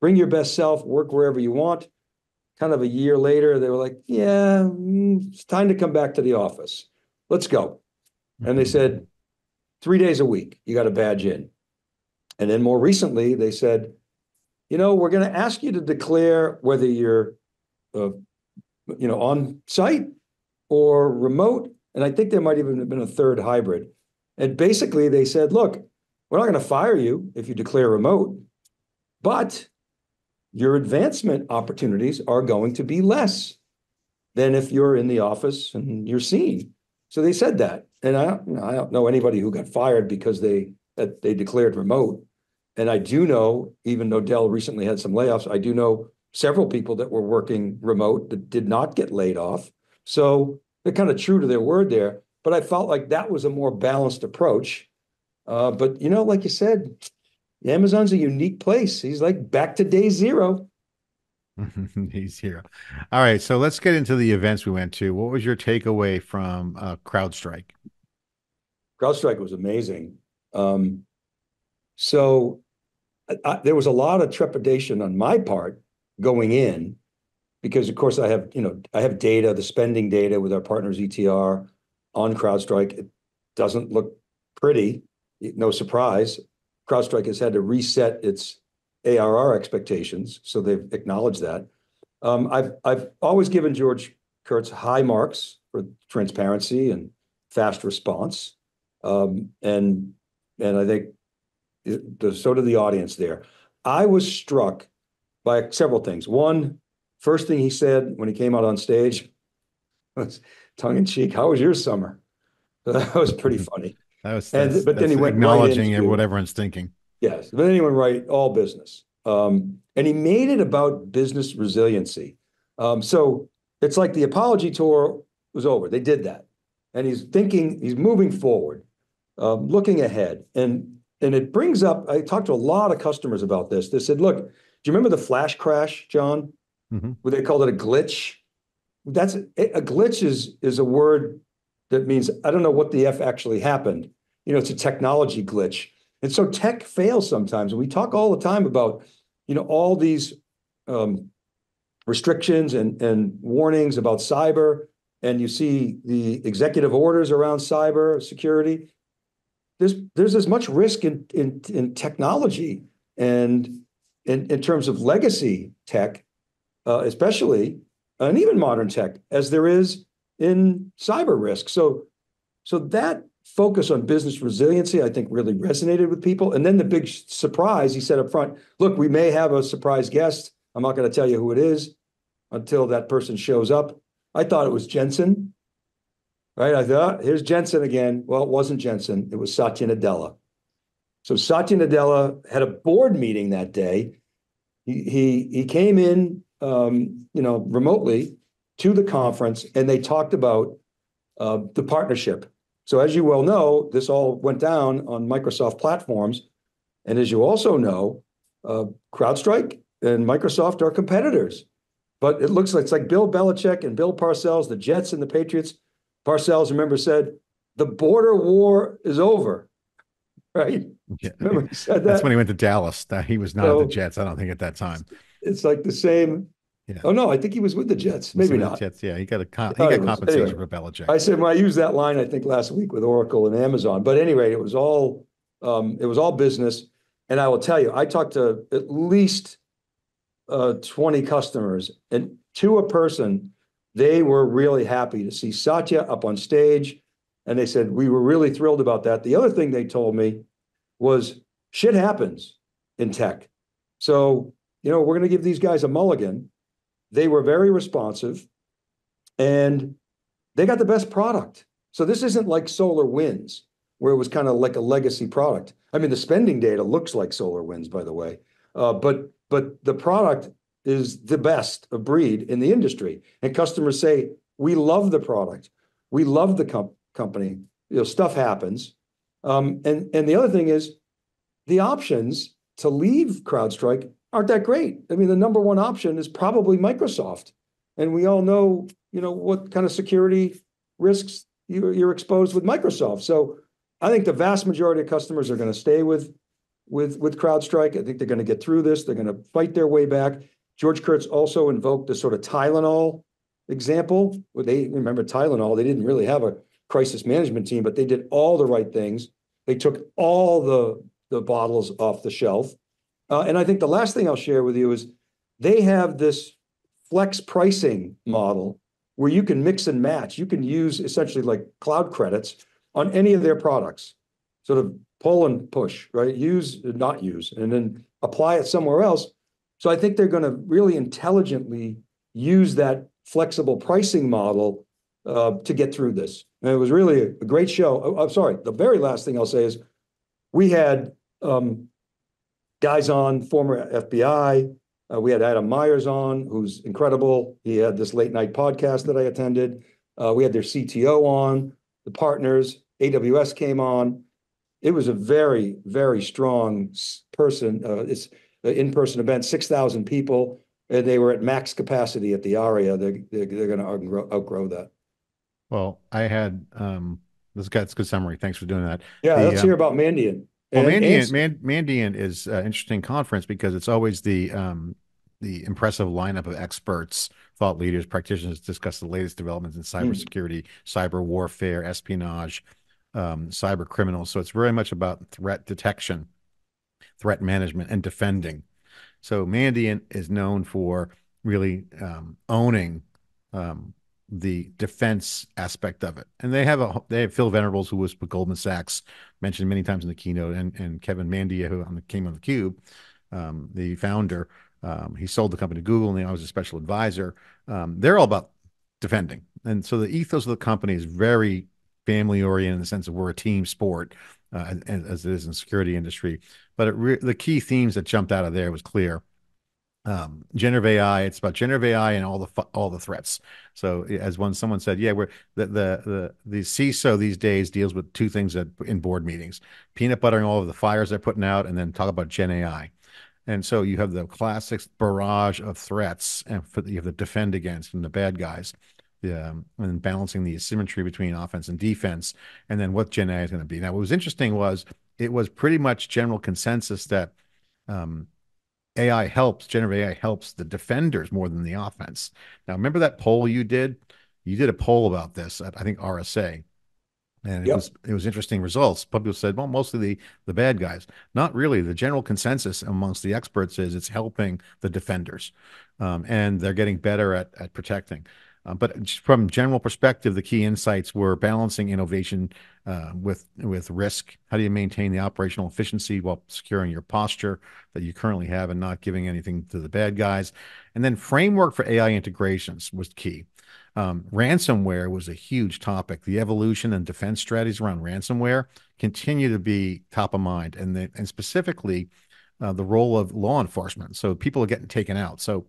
bring your best self, work wherever you want. Kind of a year later, they were like, yeah, mm, it's time to come back to the office let's go. And they mm-hmm. said, three days a week, you got to badge in. And then more recently, they said, you know, we're going to ask you to declare whether you're, uh, you know, on site or remote. And I think there might even have been a third hybrid. And basically, they said, look, we're not going to fire you if you declare remote, but your advancement opportunities are going to be less than if you're in the office and you're seen. So they said that. and I, don't- I don't know anybody who got fired because they, that they declared remote. And I do know, even though Dell recently had some layoffs, I do know several people that were working remote that did not get laid off. So they're kind of true to their word there, but I felt like that was a more balanced approach. Uh, but you know, like you said, Amazon's a unique place. He's like back to day zero. He's here. All right, so let's get into the events we went to. What was your takeaway from uh, CrowdStrike? CrowdStrike was amazing. Um, so I, I, there was a lot of trepidation on my part going in because, of course, I have you know I have data, the spending data with our partners ETR on CrowdStrike. It doesn't look pretty. No surprise. CrowdStrike has had to reset its ARR expectations, so they've acknowledged that. Um, I've I've always given George Kurtz high marks for transparency and fast response. Um, and and I think so did the audience there. I was struck by several things. One, first thing he said when he came out on stage was tongue in cheek. How was your summer? That was pretty funny. That was, but then he went right acknowledging what everyone's thinking. Yes, but anyone right, all business. Um, and he made it about business resiliency. Um, so it's like the apology tour was over. They did that. And he's thinking, he's moving forward, um, looking ahead. And and it brings up, I talked to a lot of customers about this. They said, look, do you remember the flash crash, John? Mhm. Where they called it a glitch? That's a, a glitch is is a word that means I don't know what the F actually happened. You know, it's a technology glitch. And so tech fails sometimes. And we talk all the time about, you know, all these um, restrictions and, and warnings about cyber. And you see the executive orders around cyber security. There's there's as much risk in in, in technology and in, in terms of legacy tech, uh, especially, and even modern tech, as there is in cyber risk. So so that focus on business resiliency, I think, really resonated with people. And then the big surprise, he said up front, look, we may have a surprise guest. I'm not going to tell you who it is until that person shows up. I thought it was Jensen. Right? I thought, here's Jensen again. Well, it wasn't Jensen, it was Satya Nadella. So Satya Nadella had a board meeting that day. He he, he came in um, you know, remotely to the conference and they talked about uh, the partnership. So as you well know, this all went down on Microsoft platforms. And as you also know, uh, CrowdStrike and Microsoft are competitors. But it looks like it's like Bill Belichick and Bill Parcells, the Jets and the Patriots. Parcells, remember, said the border war is over. Right? Yeah. Remember he said That's when he went to Dallas. That he was not at So- the Jets. I don't think at that time. It's like the same. Yeah. Oh no, I think he was with the Jets. Maybe not. Jets? Yeah, he got a con- he got compensation Anyway. for Belichick. I said, well, I used that line, I think, last week with Oracle and Amazon. But anyway, it was all, um, it was all business. And I will tell you, I talked to at least uh, twenty customers and to a person, they were really happy to see Satya up on stage. And they said, we were really thrilled about that. The other thing they told me was shit happens in tech. So, you know, we're going to give these guys a mulligan. They were very responsive and they got the best product. So this isn't like Solar Winds, where it was kind of like a legacy product. I mean, the spending data looks like Solar Winds, by the way, uh, but but the product is the best of breed in the industry, and customers say we love the product, we love the com- company. You know, stuff happens, um, and and the other thing is the options to leave CrowdStrike aren't that great. I mean, the number one option is probably Microsoft, and we all know you know what kind of security risks you're, exposed with Microsoft. So I think the vast majority of customers are going to stay with with with CrowdStrike. I think they're going to get through this. They're going to fight their way back. George Kurtz also invoked the sort of Tylenol example. They remember Tylenol, they didn't really have a crisis management team, but they did all the right things. They took all the the bottles off the shelf. Uh, and I think the last thing I'll share with you is they have this flex pricing model where you can mix and match. You can use essentially like cloud credits on any of their products, sort of pull and push, right? Use, not use, and then apply it somewhere else. So I think they're going to really intelligently use that flexible pricing model uh, to get through this. And it was really a great show. Oh, I'm sorry. The very last thing I'll say is we had um, guys on, former FBI. Uh, we had Adam Meyers on, who's incredible. He had this late night podcast that I attended. Uh, we had their CTO on, the partners. AWS came on. It was a very, very strong person. Uh, it's an in-person event, six thousand people, and they were at max capacity at the ARIA. They're they're, they're going to outgrow, outgrow that. Well, I had um, this guy's good summary. Thanks for doing that. Yeah, The, let's um, hear about Mandiant. Well, And- Mandiant, and- Man, Mandiant is an interesting conference because it's always the um, the impressive lineup of experts, thought leaders, practitioners discuss the latest developments in cybersecurity, cyber warfare, espionage, um, cyber criminals. So it's very much about threat detection, threat management, and defending. So Mandiant is known for really um, owning um, the defense aspect of it, and they have a they have Phil Venerables, who was with Goldman Sachs, mentioned many times in the keynote, and and Kevin Mandia, who on the, came on the cube, um, the founder. Um, he sold the company to Google, and I was a special advisor. Um, they're all about defending, and so the ethos of the company is very family oriented in the sense of we're a team sport, uh, as, as it is in the security industry. But re- the key themes that jumped out of there was clear. Um, generative AI. It's about generative AI and all the all the threats. So as one someone said, yeah, we're the the the the CISO these days deals with two things that in board meetings: peanut buttering all of the fires they're putting out, and then talk about Gen AI. And so you have the classic barrage of threats, and for, you have to defend against from the bad guys, um, and balancing the asymmetry between offense and defense, and then what Gen AI is going to be. Now, what was interesting was it was pretty much general consensus that um, AI helps, generative AI helps the defenders more than the offense. Now, remember that poll you did? You did a poll about this at I think RSA, and it Yep. was it was interesting results. People said, well, mostly the the bad guys. Not really. The general consensus amongst the experts is it's helping the defenders, um, and they're getting better at at protecting. Uh, but from general perspective, the key insights were balancing innovation uh, with with risk. How do you maintain the operational efficiency while securing your posture that you currently have and not giving anything to the bad guys? And then framework for AI integrations was key. Um, ransomware was a huge topic. The evolution and defense strategies around ransomware continue to be top of mind, and the, and specifically uh, the role of law enforcement. So people are getting taken out. So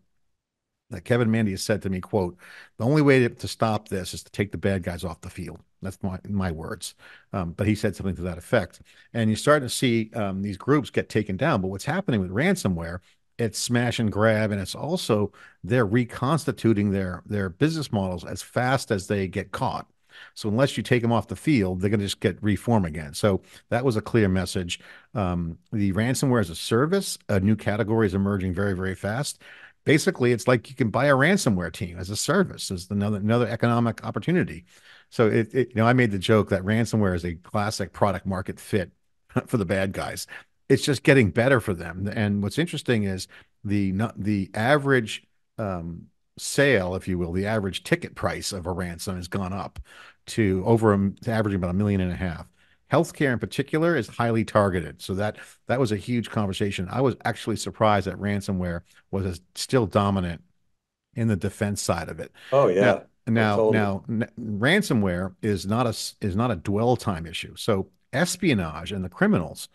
that Kevin Mandia has said to me, quote, the only way to, to stop this is to take the bad guys off the field. That's my my words. Um, but he said something to that effect. And you're starting to see um, these groups get taken down. But what's happening with ransomware, it's smash and grab, and it's also they're reconstituting their their business models as fast as they get caught. So unless you take them off the field, they're going to just get reform again. So that was a clear message. Um, the ransomware as a service, a new category is emerging very, very fast basically it's like you can buy a ransomware team as a service as another another economic opportunity. So it, it, you know i made the joke that ransomware is a classic product market fit for the bad guys. It's just getting better for them. And what's interesting is the the average um, sale if you will the average ticket price of a ransom has gone up to over a, to averaging about a million and a half healthcare in particular is highly targeted. So that that was a huge conversation. I was actually surprised that ransomware was as, still dominant in the defense side of it. Oh, yeah. now totally. now n- ransomware is not a is not a dwell time issue. So espionage and the criminals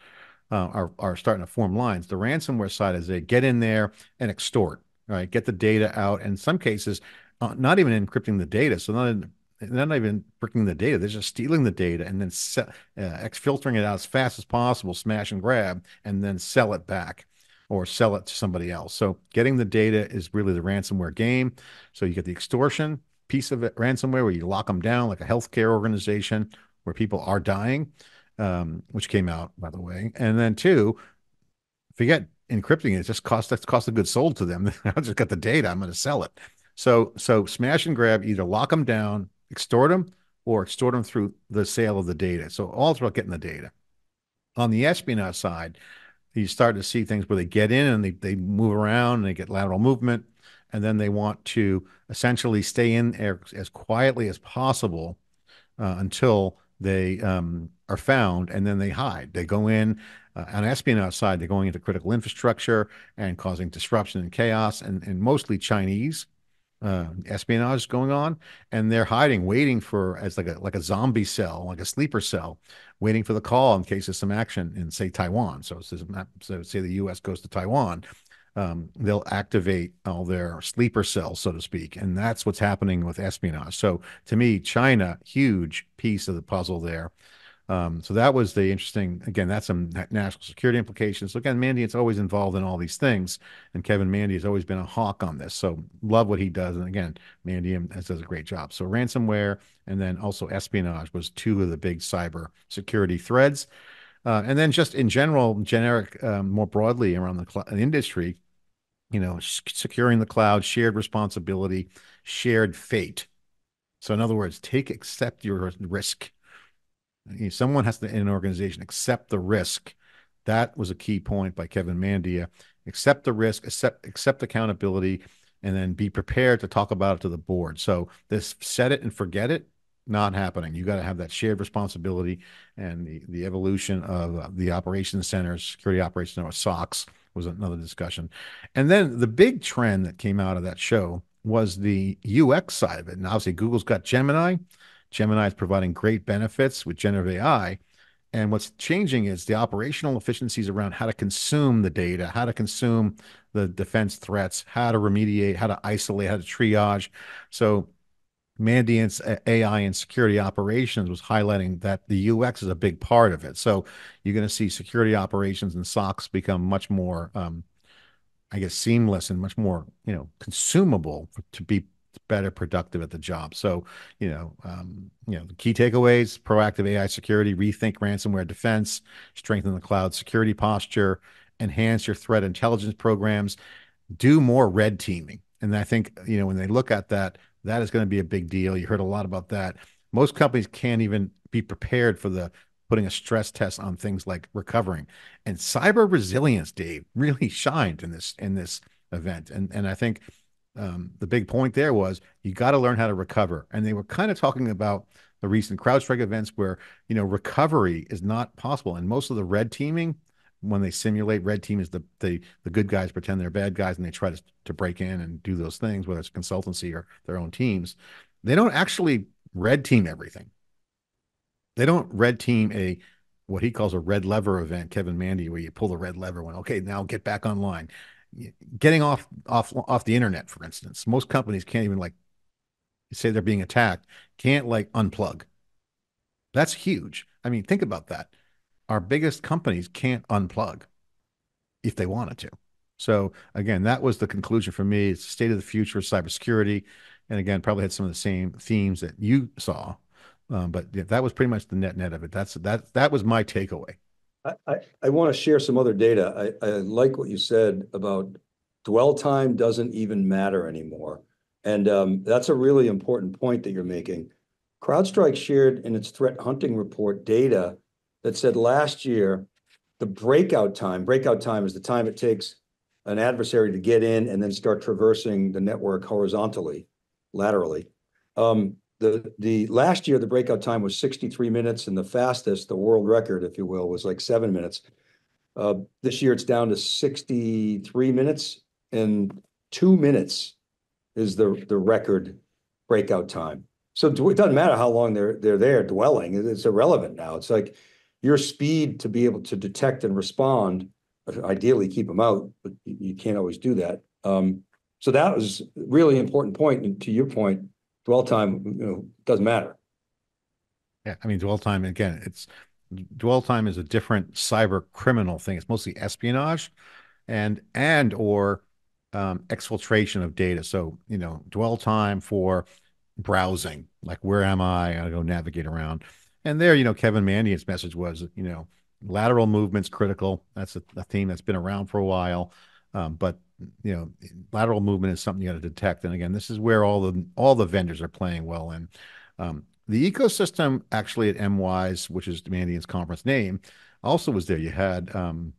uh, are are starting to form lines. The ransomware side is they get in there and extort right? Get the data out. And in some cases uh, not even encrypting the data. So not in, they're not even breaking the data. They're just stealing the data and then uh, filtering it out as fast as possible, smash and grab, and then sell it back or sell it to somebody else. So getting the data is really the ransomware game. So you get the extortion piece of it, ransomware, where you lock them down like a healthcare organization where people are dying, um, which came out by the way. And then two, forget encrypting it. It just cost that's cost of goods sold to them. I just got the data. I'm going to sell it. So so smash and grab, either lock them down, extort them, or extort them through the sale of the data. So all about getting the data. On the espionage side, you start to see things where they get in and they, they move around and they get lateral movement, and then they want to essentially stay in as quietly as possible uh, until they um, are found, and then they hide. They go in uh, on espionage side, they're going into critical infrastructure and causing disruption and chaos, and, and mostly Chinese uh, espionage going on, and they're hiding, waiting for as like a like a zombie cell, like a sleeper cell, waiting for the call in case of some action in say Taiwan. So, so say the U.S. goes to Taiwan, um, they'll activate all their sleeper cells, so to speak, and that's what's happening with espionage. So, to me, China, huge piece of the puzzle there. Um, so that was the interesting. Again, that's some national security implications. So again, Mandiant's always involved in all these things, and Kevin Mandia has always been a hawk on this. So love what he does, and again, Mandiant does a great job. So ransomware and then also espionage was two of the big cyber security threads, uh, and then just in general, generic, um, more broadly around the cl- industry, you know, securing the cloud, shared responsibility, shared fate. So in other words, take accept your risk Someone has to, in an organization, accept the risk. That was a key point by Kevin Mandia. Accept the risk, accept accept accountability, and then be prepared to talk about it to the board. So this set it and forget it, not happening. You got to have that shared responsibility and the, the evolution of uh, the operations centers, security operations center, SOCs was another discussion. And then the big trend that came out of that show was the UX side of it. And obviously Google's got Gemini. Gemini is providing great benefits with generative AI. And what's changing is the operational efficiencies around how to consume the data, how to consume the defense threats, how to remediate, how to isolate, how to triage. So Mandiant's AI and security operations was highlighting that the UX is a big part of it. So you're going to see security operations and SOCs become much more, um, I guess, seamless and much more, you know, consumable to be better productive at the job. So, you know, um, you know, the key takeaways: proactive AI security, rethink ransomware defense, strengthen the cloud security posture, enhance your threat intelligence programs, do more red teaming. And I think you know when they look at that, that is going to be a big deal. You heard a lot about that. Most companies can't even be prepared for the putting a stress test on things like recovering and cyber resilience. Dave really shined in this in this event, and and I think um, the big point there was you got to learn how to recover. And they were kind of talking about the recent CrowdStrike events where, you know, recovery is not possible. And most of the red teaming, when they simulate red team is the, the, the good guys pretend they're bad guys and they try to, to break in and do those things, whether it's consultancy or their own teams. They don't actually red team everything. They don't red team a what he calls a red lever event, Kevin Mandia where you pull the red lever when okay, now get back online getting off off off the internet, for instance. Most companies can't even like say they're being attacked, can't like unplug. That's huge. I mean, think about that. Our biggest companies can't unplug if they wanted to. So again, that was the conclusion for me. It's the state of the future of cybersecurity, and again, probably had some of the same themes that you saw. Um, but yeah, that was pretty much the net net of it. That's that that was my takeaway. I, I, want to share some other data. I, I like what you said about dwell time doesn't even matter anymore. And um, that's a really important point that you're making. CrowdStrike shared in its threat hunting report data that said last year, the breakout time, breakout time is the time it takes an adversary to get in and then start traversing the network horizontally, laterally. Um, the the last year the breakout time was 63 minutes and the fastest the world record if you will was like seven minutes. Uh, this year it's down to 63 minutes and two minutes is the the record breakout time. So it doesn't matter how long they're they're there dwelling it's irrelevant now. It's like your speed to be able to detect and respond ideally keep them out but you can't always do that. Um, so that was really important point and to your point dwell time, you know, doesn't matter. Yeah, I mean, dwell time again. It's dwell time is a different cyber criminal thing. It's mostly espionage, and and or um, exfiltration of data. So you know, dwell time for browsing, like where am I? I go navigate around. And there, you know, Kevin Mandiant's message was, you know, lateral movement's critical. That's a, a theme that's been around for a while. Um, but you know, lateral movement is something you got to detect. And again, this is where all the all the vendors are playing well in. Um, the ecosystem actually at mWISE, which is Mandiant's conference name, also was there. You had um,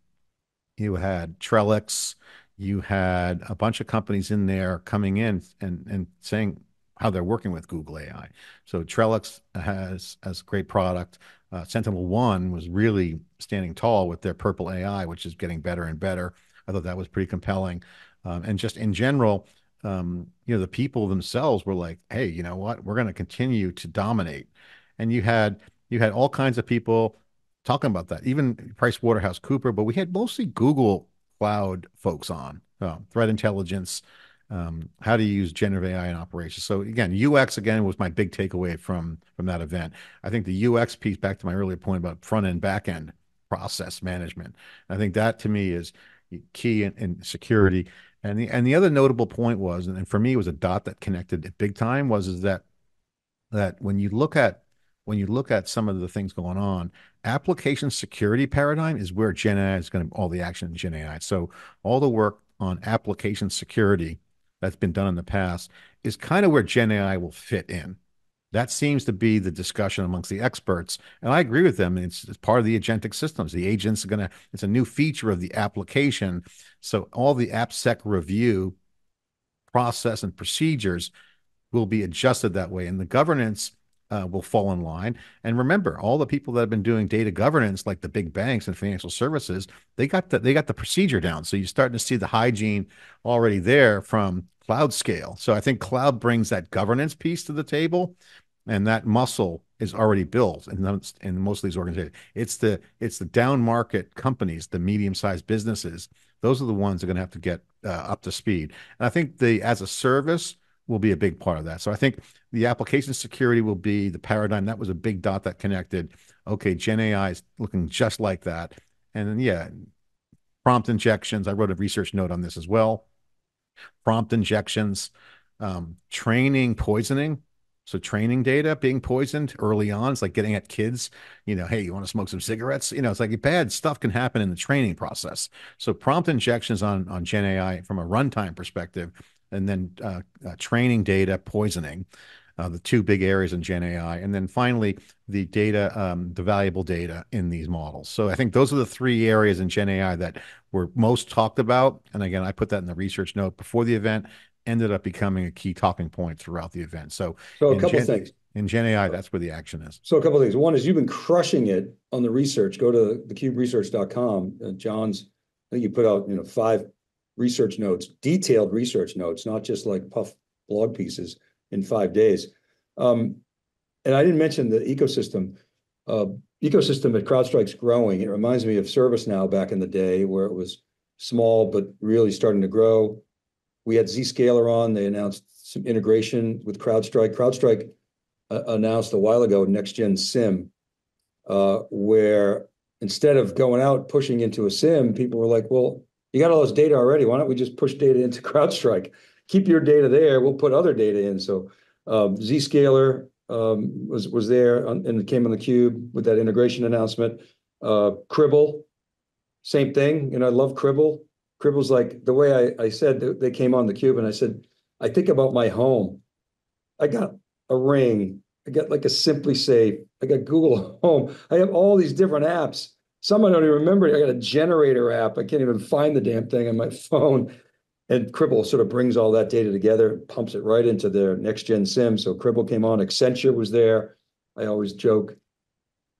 you had Trellix, you had a bunch of companies in there coming in and and saying how they're working with Google AI. So Trellix has has a great product. Uh, Sentinel One was really standing tall with their Purple AI, which is getting better and better. I thought that was pretty compelling. Um, and just in general, um, you know, the people themselves were like, "Hey, you know what? We're going to continue to dominate." And you had you had all kinds of people talking about that, even Price Waterhouse Cooper, but we had mostly Google Cloud folks on, uh, threat intelligence, um, how to use generative AI in operations. So again, UX again was my big takeaway from from that event. I think the UX piece, back to my earlier point about front end, back end process management. I think that to me is key in, in security. And the and the other notable point was, and for me, it was a dot that connected it big time was is that that when you look at when you look at some of the things going on, application security paradigm is where Gen AI is going to all the action in Gen AI. So all the work on application security that's been done in the past is kind of where Gen AI will fit in. That seems to be the discussion amongst the experts. And I agree with them. It's, it's part of the agentic systems. The agents are going to, it's a new feature of the application. So all the AppSec review process and procedures will be adjusted that way. And the governance uh, will fall in line. And remember, all the people that have been doing data governance, like the big banks and financial services, they got the they got the procedure down. So you're starting to see the hygiene already there from cloud scale. So I think cloud brings that governance piece to the table, and that muscle is already built in, in most of these organizations. It's the it's the down market companies, the medium sized businesses. Those are the ones that are going to have to get uh, up to speed. And I think the as a service will be a big part of that. So I think the application security will be the paradigm. That was a big dot that connected. Okay, Gen AI is looking just like that. And then yeah, prompt injections. I wrote a research note on this as well. Prompt injections, um, training poisoning so training data being poisoned early on, it's like getting at kids, you know, hey, you want to smoke some cigarettes? You know, it's like bad stuff can happen in the training process. So prompt injections on on Gen AI from a runtime perspective, and then uh, uh, training data poisoning, uh, the two big areas in Gen AI, and then finally the data, um, the valuable data in these models. So I think those are the three areas in Gen AI that were most talked about. And again, I put that in the research note before the event, ended up becoming a key talking point throughout the event. So, so a couple Gen, things in Gen AI, that's where the action is. So a couple things. One is you've been crushing it on the research. Go to thecuberesearch.com. Uh, John's, I think you put out, you know, five research notes, detailed research notes, not just like puff blog pieces in five days. Um, and I didn't mention the ecosystem. Uh, ecosystem at CrowdStrike's growing. It reminds me of ServiceNow back in the day where it was small but really starting to grow. We had Zscaler on. They announced some integration with CrowdStrike. CrowdStrike uh, announced a while ago Next Gen SIEM, uh, where instead of going out pushing into a SIEM, people were like, "Well, you got all this data already. Why don't we just push data into CrowdStrike? Keep your data there. We'll put other data in." So um, Zscaler um, was was there and came on the cube with that integration announcement. Uh, Cribl, same thing. Know, I love Cribl. Cribl's like the way I, I said they came on the cube, and I said, I think about my home. I got a ring. I got like a SimpliSafe. I got Google Home. I have all these different apps. Some I don't even remember. I got a generator app. I can't even find the damn thing on my phone. And Cribl sort of brings all that data together, pumps it right into their next gen SIEM. So Cribl came on. Accenture was there. I always joke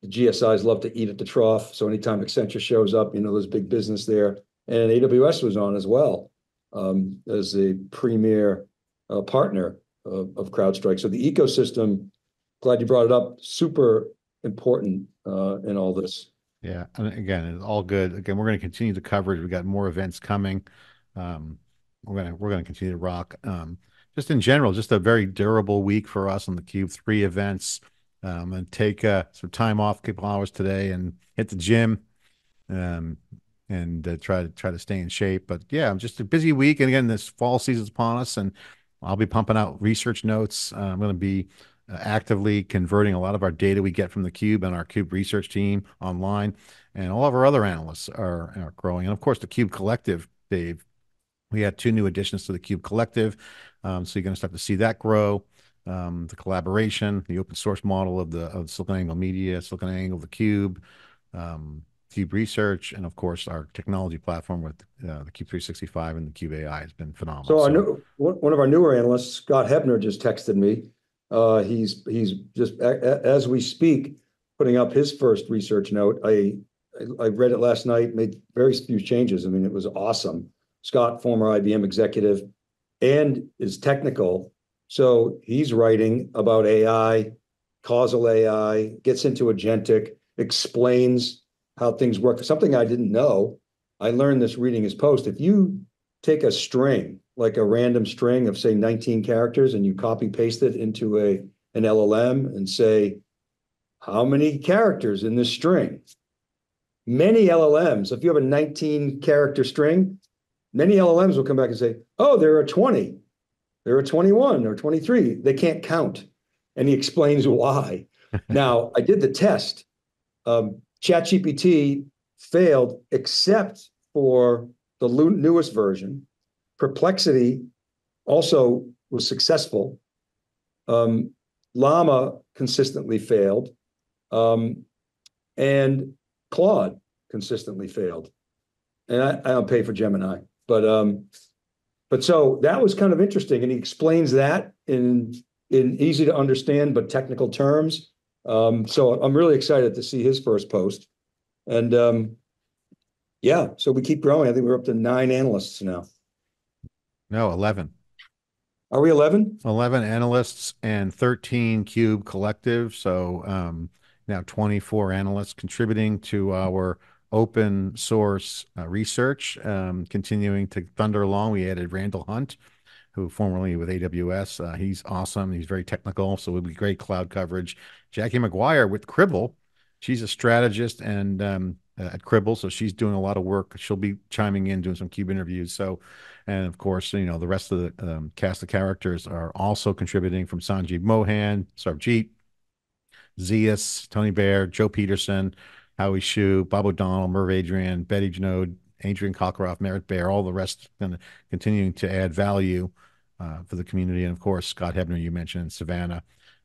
the GSIs love to eat at the trough. So anytime Accenture shows up, you know, there's big business there and AWS was on as well um, as a premier uh, partner of, of CrowdStrike. So the ecosystem, glad you brought it up, super important uh, in all this. Yeah, and again, it's all good. Again, we're going to continue the coverage. We got more events coming. Um, we're gonna we're gonna continue to rock. Um, just in general, just a very durable week for us on the Cube. Three events, um, and take uh, some time off, a couple hours today, and hit the gym. Um, and uh, try to try to stay in shape. But yeah, I'm just a busy week, and again, this fall season's upon us, and I'll be pumping out research notes. Uh, I'm going to be uh, actively converting a lot of our data we get from the Cube and our Cube research team online, and all of our other analysts are, are growing, and of course, the Cube Collective, Dave. We had two new additions to the Cube Collective, um, so you're going to start to see that grow. Um, the collaboration, the open source model of the of SiliconANGLE Media, SiliconANGLE, the Cube. Um, Cube Research, and of course our technology platform with uh, the Cube 365 and the Cube AI has been phenomenal. So, one of our newer analysts, Scott Hebner, just texted me. Uh, he's he's just as we speak putting up his first research note. I I read it last night, made very few changes. I mean, it was awesome. Scott, former IBM executive, and is technical. So he's writing about AI, causal AI, gets into agentic, explains how things work. Something I didn't know. I learned this reading his post. If you take a string, like a random string of say 19 characters, and you copy paste it into a an LLM and say, how many characters in this string? Many LLMs, if you have a 19 character string, many LLMs will come back and say, oh, there are 20, there are 21 or 23. They can't count. And he explains why. now, I did the test. Um, ChatGPT failed except for the newest version. Perplexity also was successful. Um, Llama consistently failed. Um, and Claude consistently failed. And I, I don't pay for Gemini, but um, but so that was kind of interesting, and he explains that in in easy to understand but technical terms. Um, so I'm really excited to see his first post, and um, yeah, so we keep growing. I think we're up to nine analysts now. No, eleven. Are we eleven? Eleven analysts and thirteen Cube collective. So um, now 24 analysts contributing to our open source uh, research, um, continuing to thunder along. We added Randall Hunt, who formerly with AWS. Uh, he's awesome. He's very technical, so it'll be great cloud coverage. Jackie McGuire with Cribl. She's a strategist and um, at Cribl, so she's doing a lot of work. She'll be chiming in, doing some cube interviews. So, and of course, you know, the rest of the um, cast of characters are also contributing from Sanjeev Mohan, Sarbjeet, Zeus, Tony Baer, Joe Peterson, Howie Xu, Bob O'Donnell, Merv Adrian, Betty Janode, Adrian Cockcroft, Merritt Baer, all the rest continuing to add value uh, for the community. And of course, Scott Hebner, you mentioned, Savannah,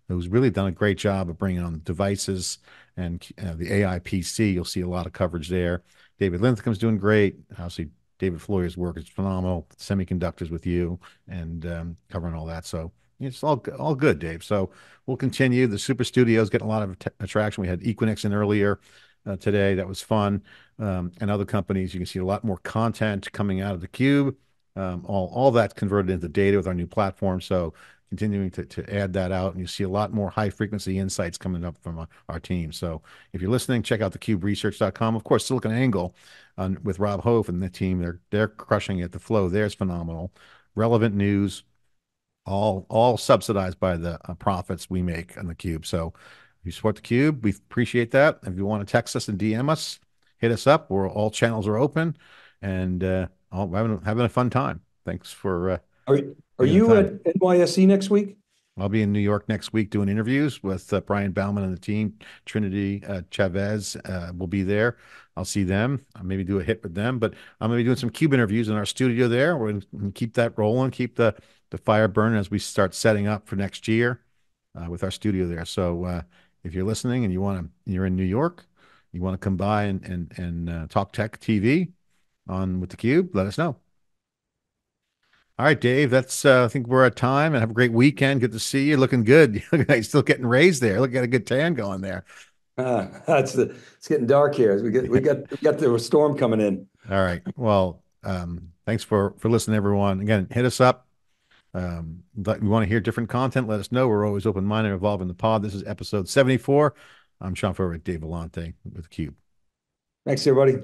who's really done a great job of bringing on devices and uh, the AI PC. You'll see a lot of coverage there. David Linthicum's doing great. Obviously, David Floyer's work is phenomenal. Semiconductors with you and um, covering all that. So it's all all good, Dave. So we'll continue. The Super Studios getting a lot of attraction. We had Equinix in earlier today. That was fun. Um, and other companies, you can see a lot more content coming out of the Cube. Um, all all that converted into data with our new platform. So continuing to, to add that out, and you see a lot more high frequency insights coming up from our, our team. So if you're listening, check out thecuberesearch.com. Of course, SiliconANGLE on, with Rob Hof and the team. They're they're crushing it. The flow there's phenomenal. Relevant news, all all subsidized by the uh, profits we make on the cube. So you support the cube, we appreciate that. If you want to text us and DM us, hit us up. We're all channels are open, and uh, all having having a fun time. Thanks for. Uh, are are you at NYSE next week? I'll be in New York next week doing interviews with uh, Brian Bauman and the team. Trinity uh, Chavez uh, will be there. I'll see them. I'll maybe do a hit with them, but I'm going to be doing some cube interviews in our studio there. We're going to keep that rolling, keep the the fire burning as we start setting up for next year uh, with our studio there. So uh, if you're listening and you want to, you're in New York, you want to come by and and and uh, talk tech TV on with the Cube, let us know. All right, Dave. That's uh, I think we're at time, and have a great weekend. Good to see you. Looking good. You're still getting raised there. Look at a good tan going there. Uh, that's the. It's getting dark here. We get we got we got the storm coming in. All right. Well, um, thanks for for listening, everyone. Again, hit us up um, you want to hear different content, let us know. We're always open minded, involved in the pod. This is episode 74. I'm John Furrier, Dave Vellante with Cube. Thanks, everybody.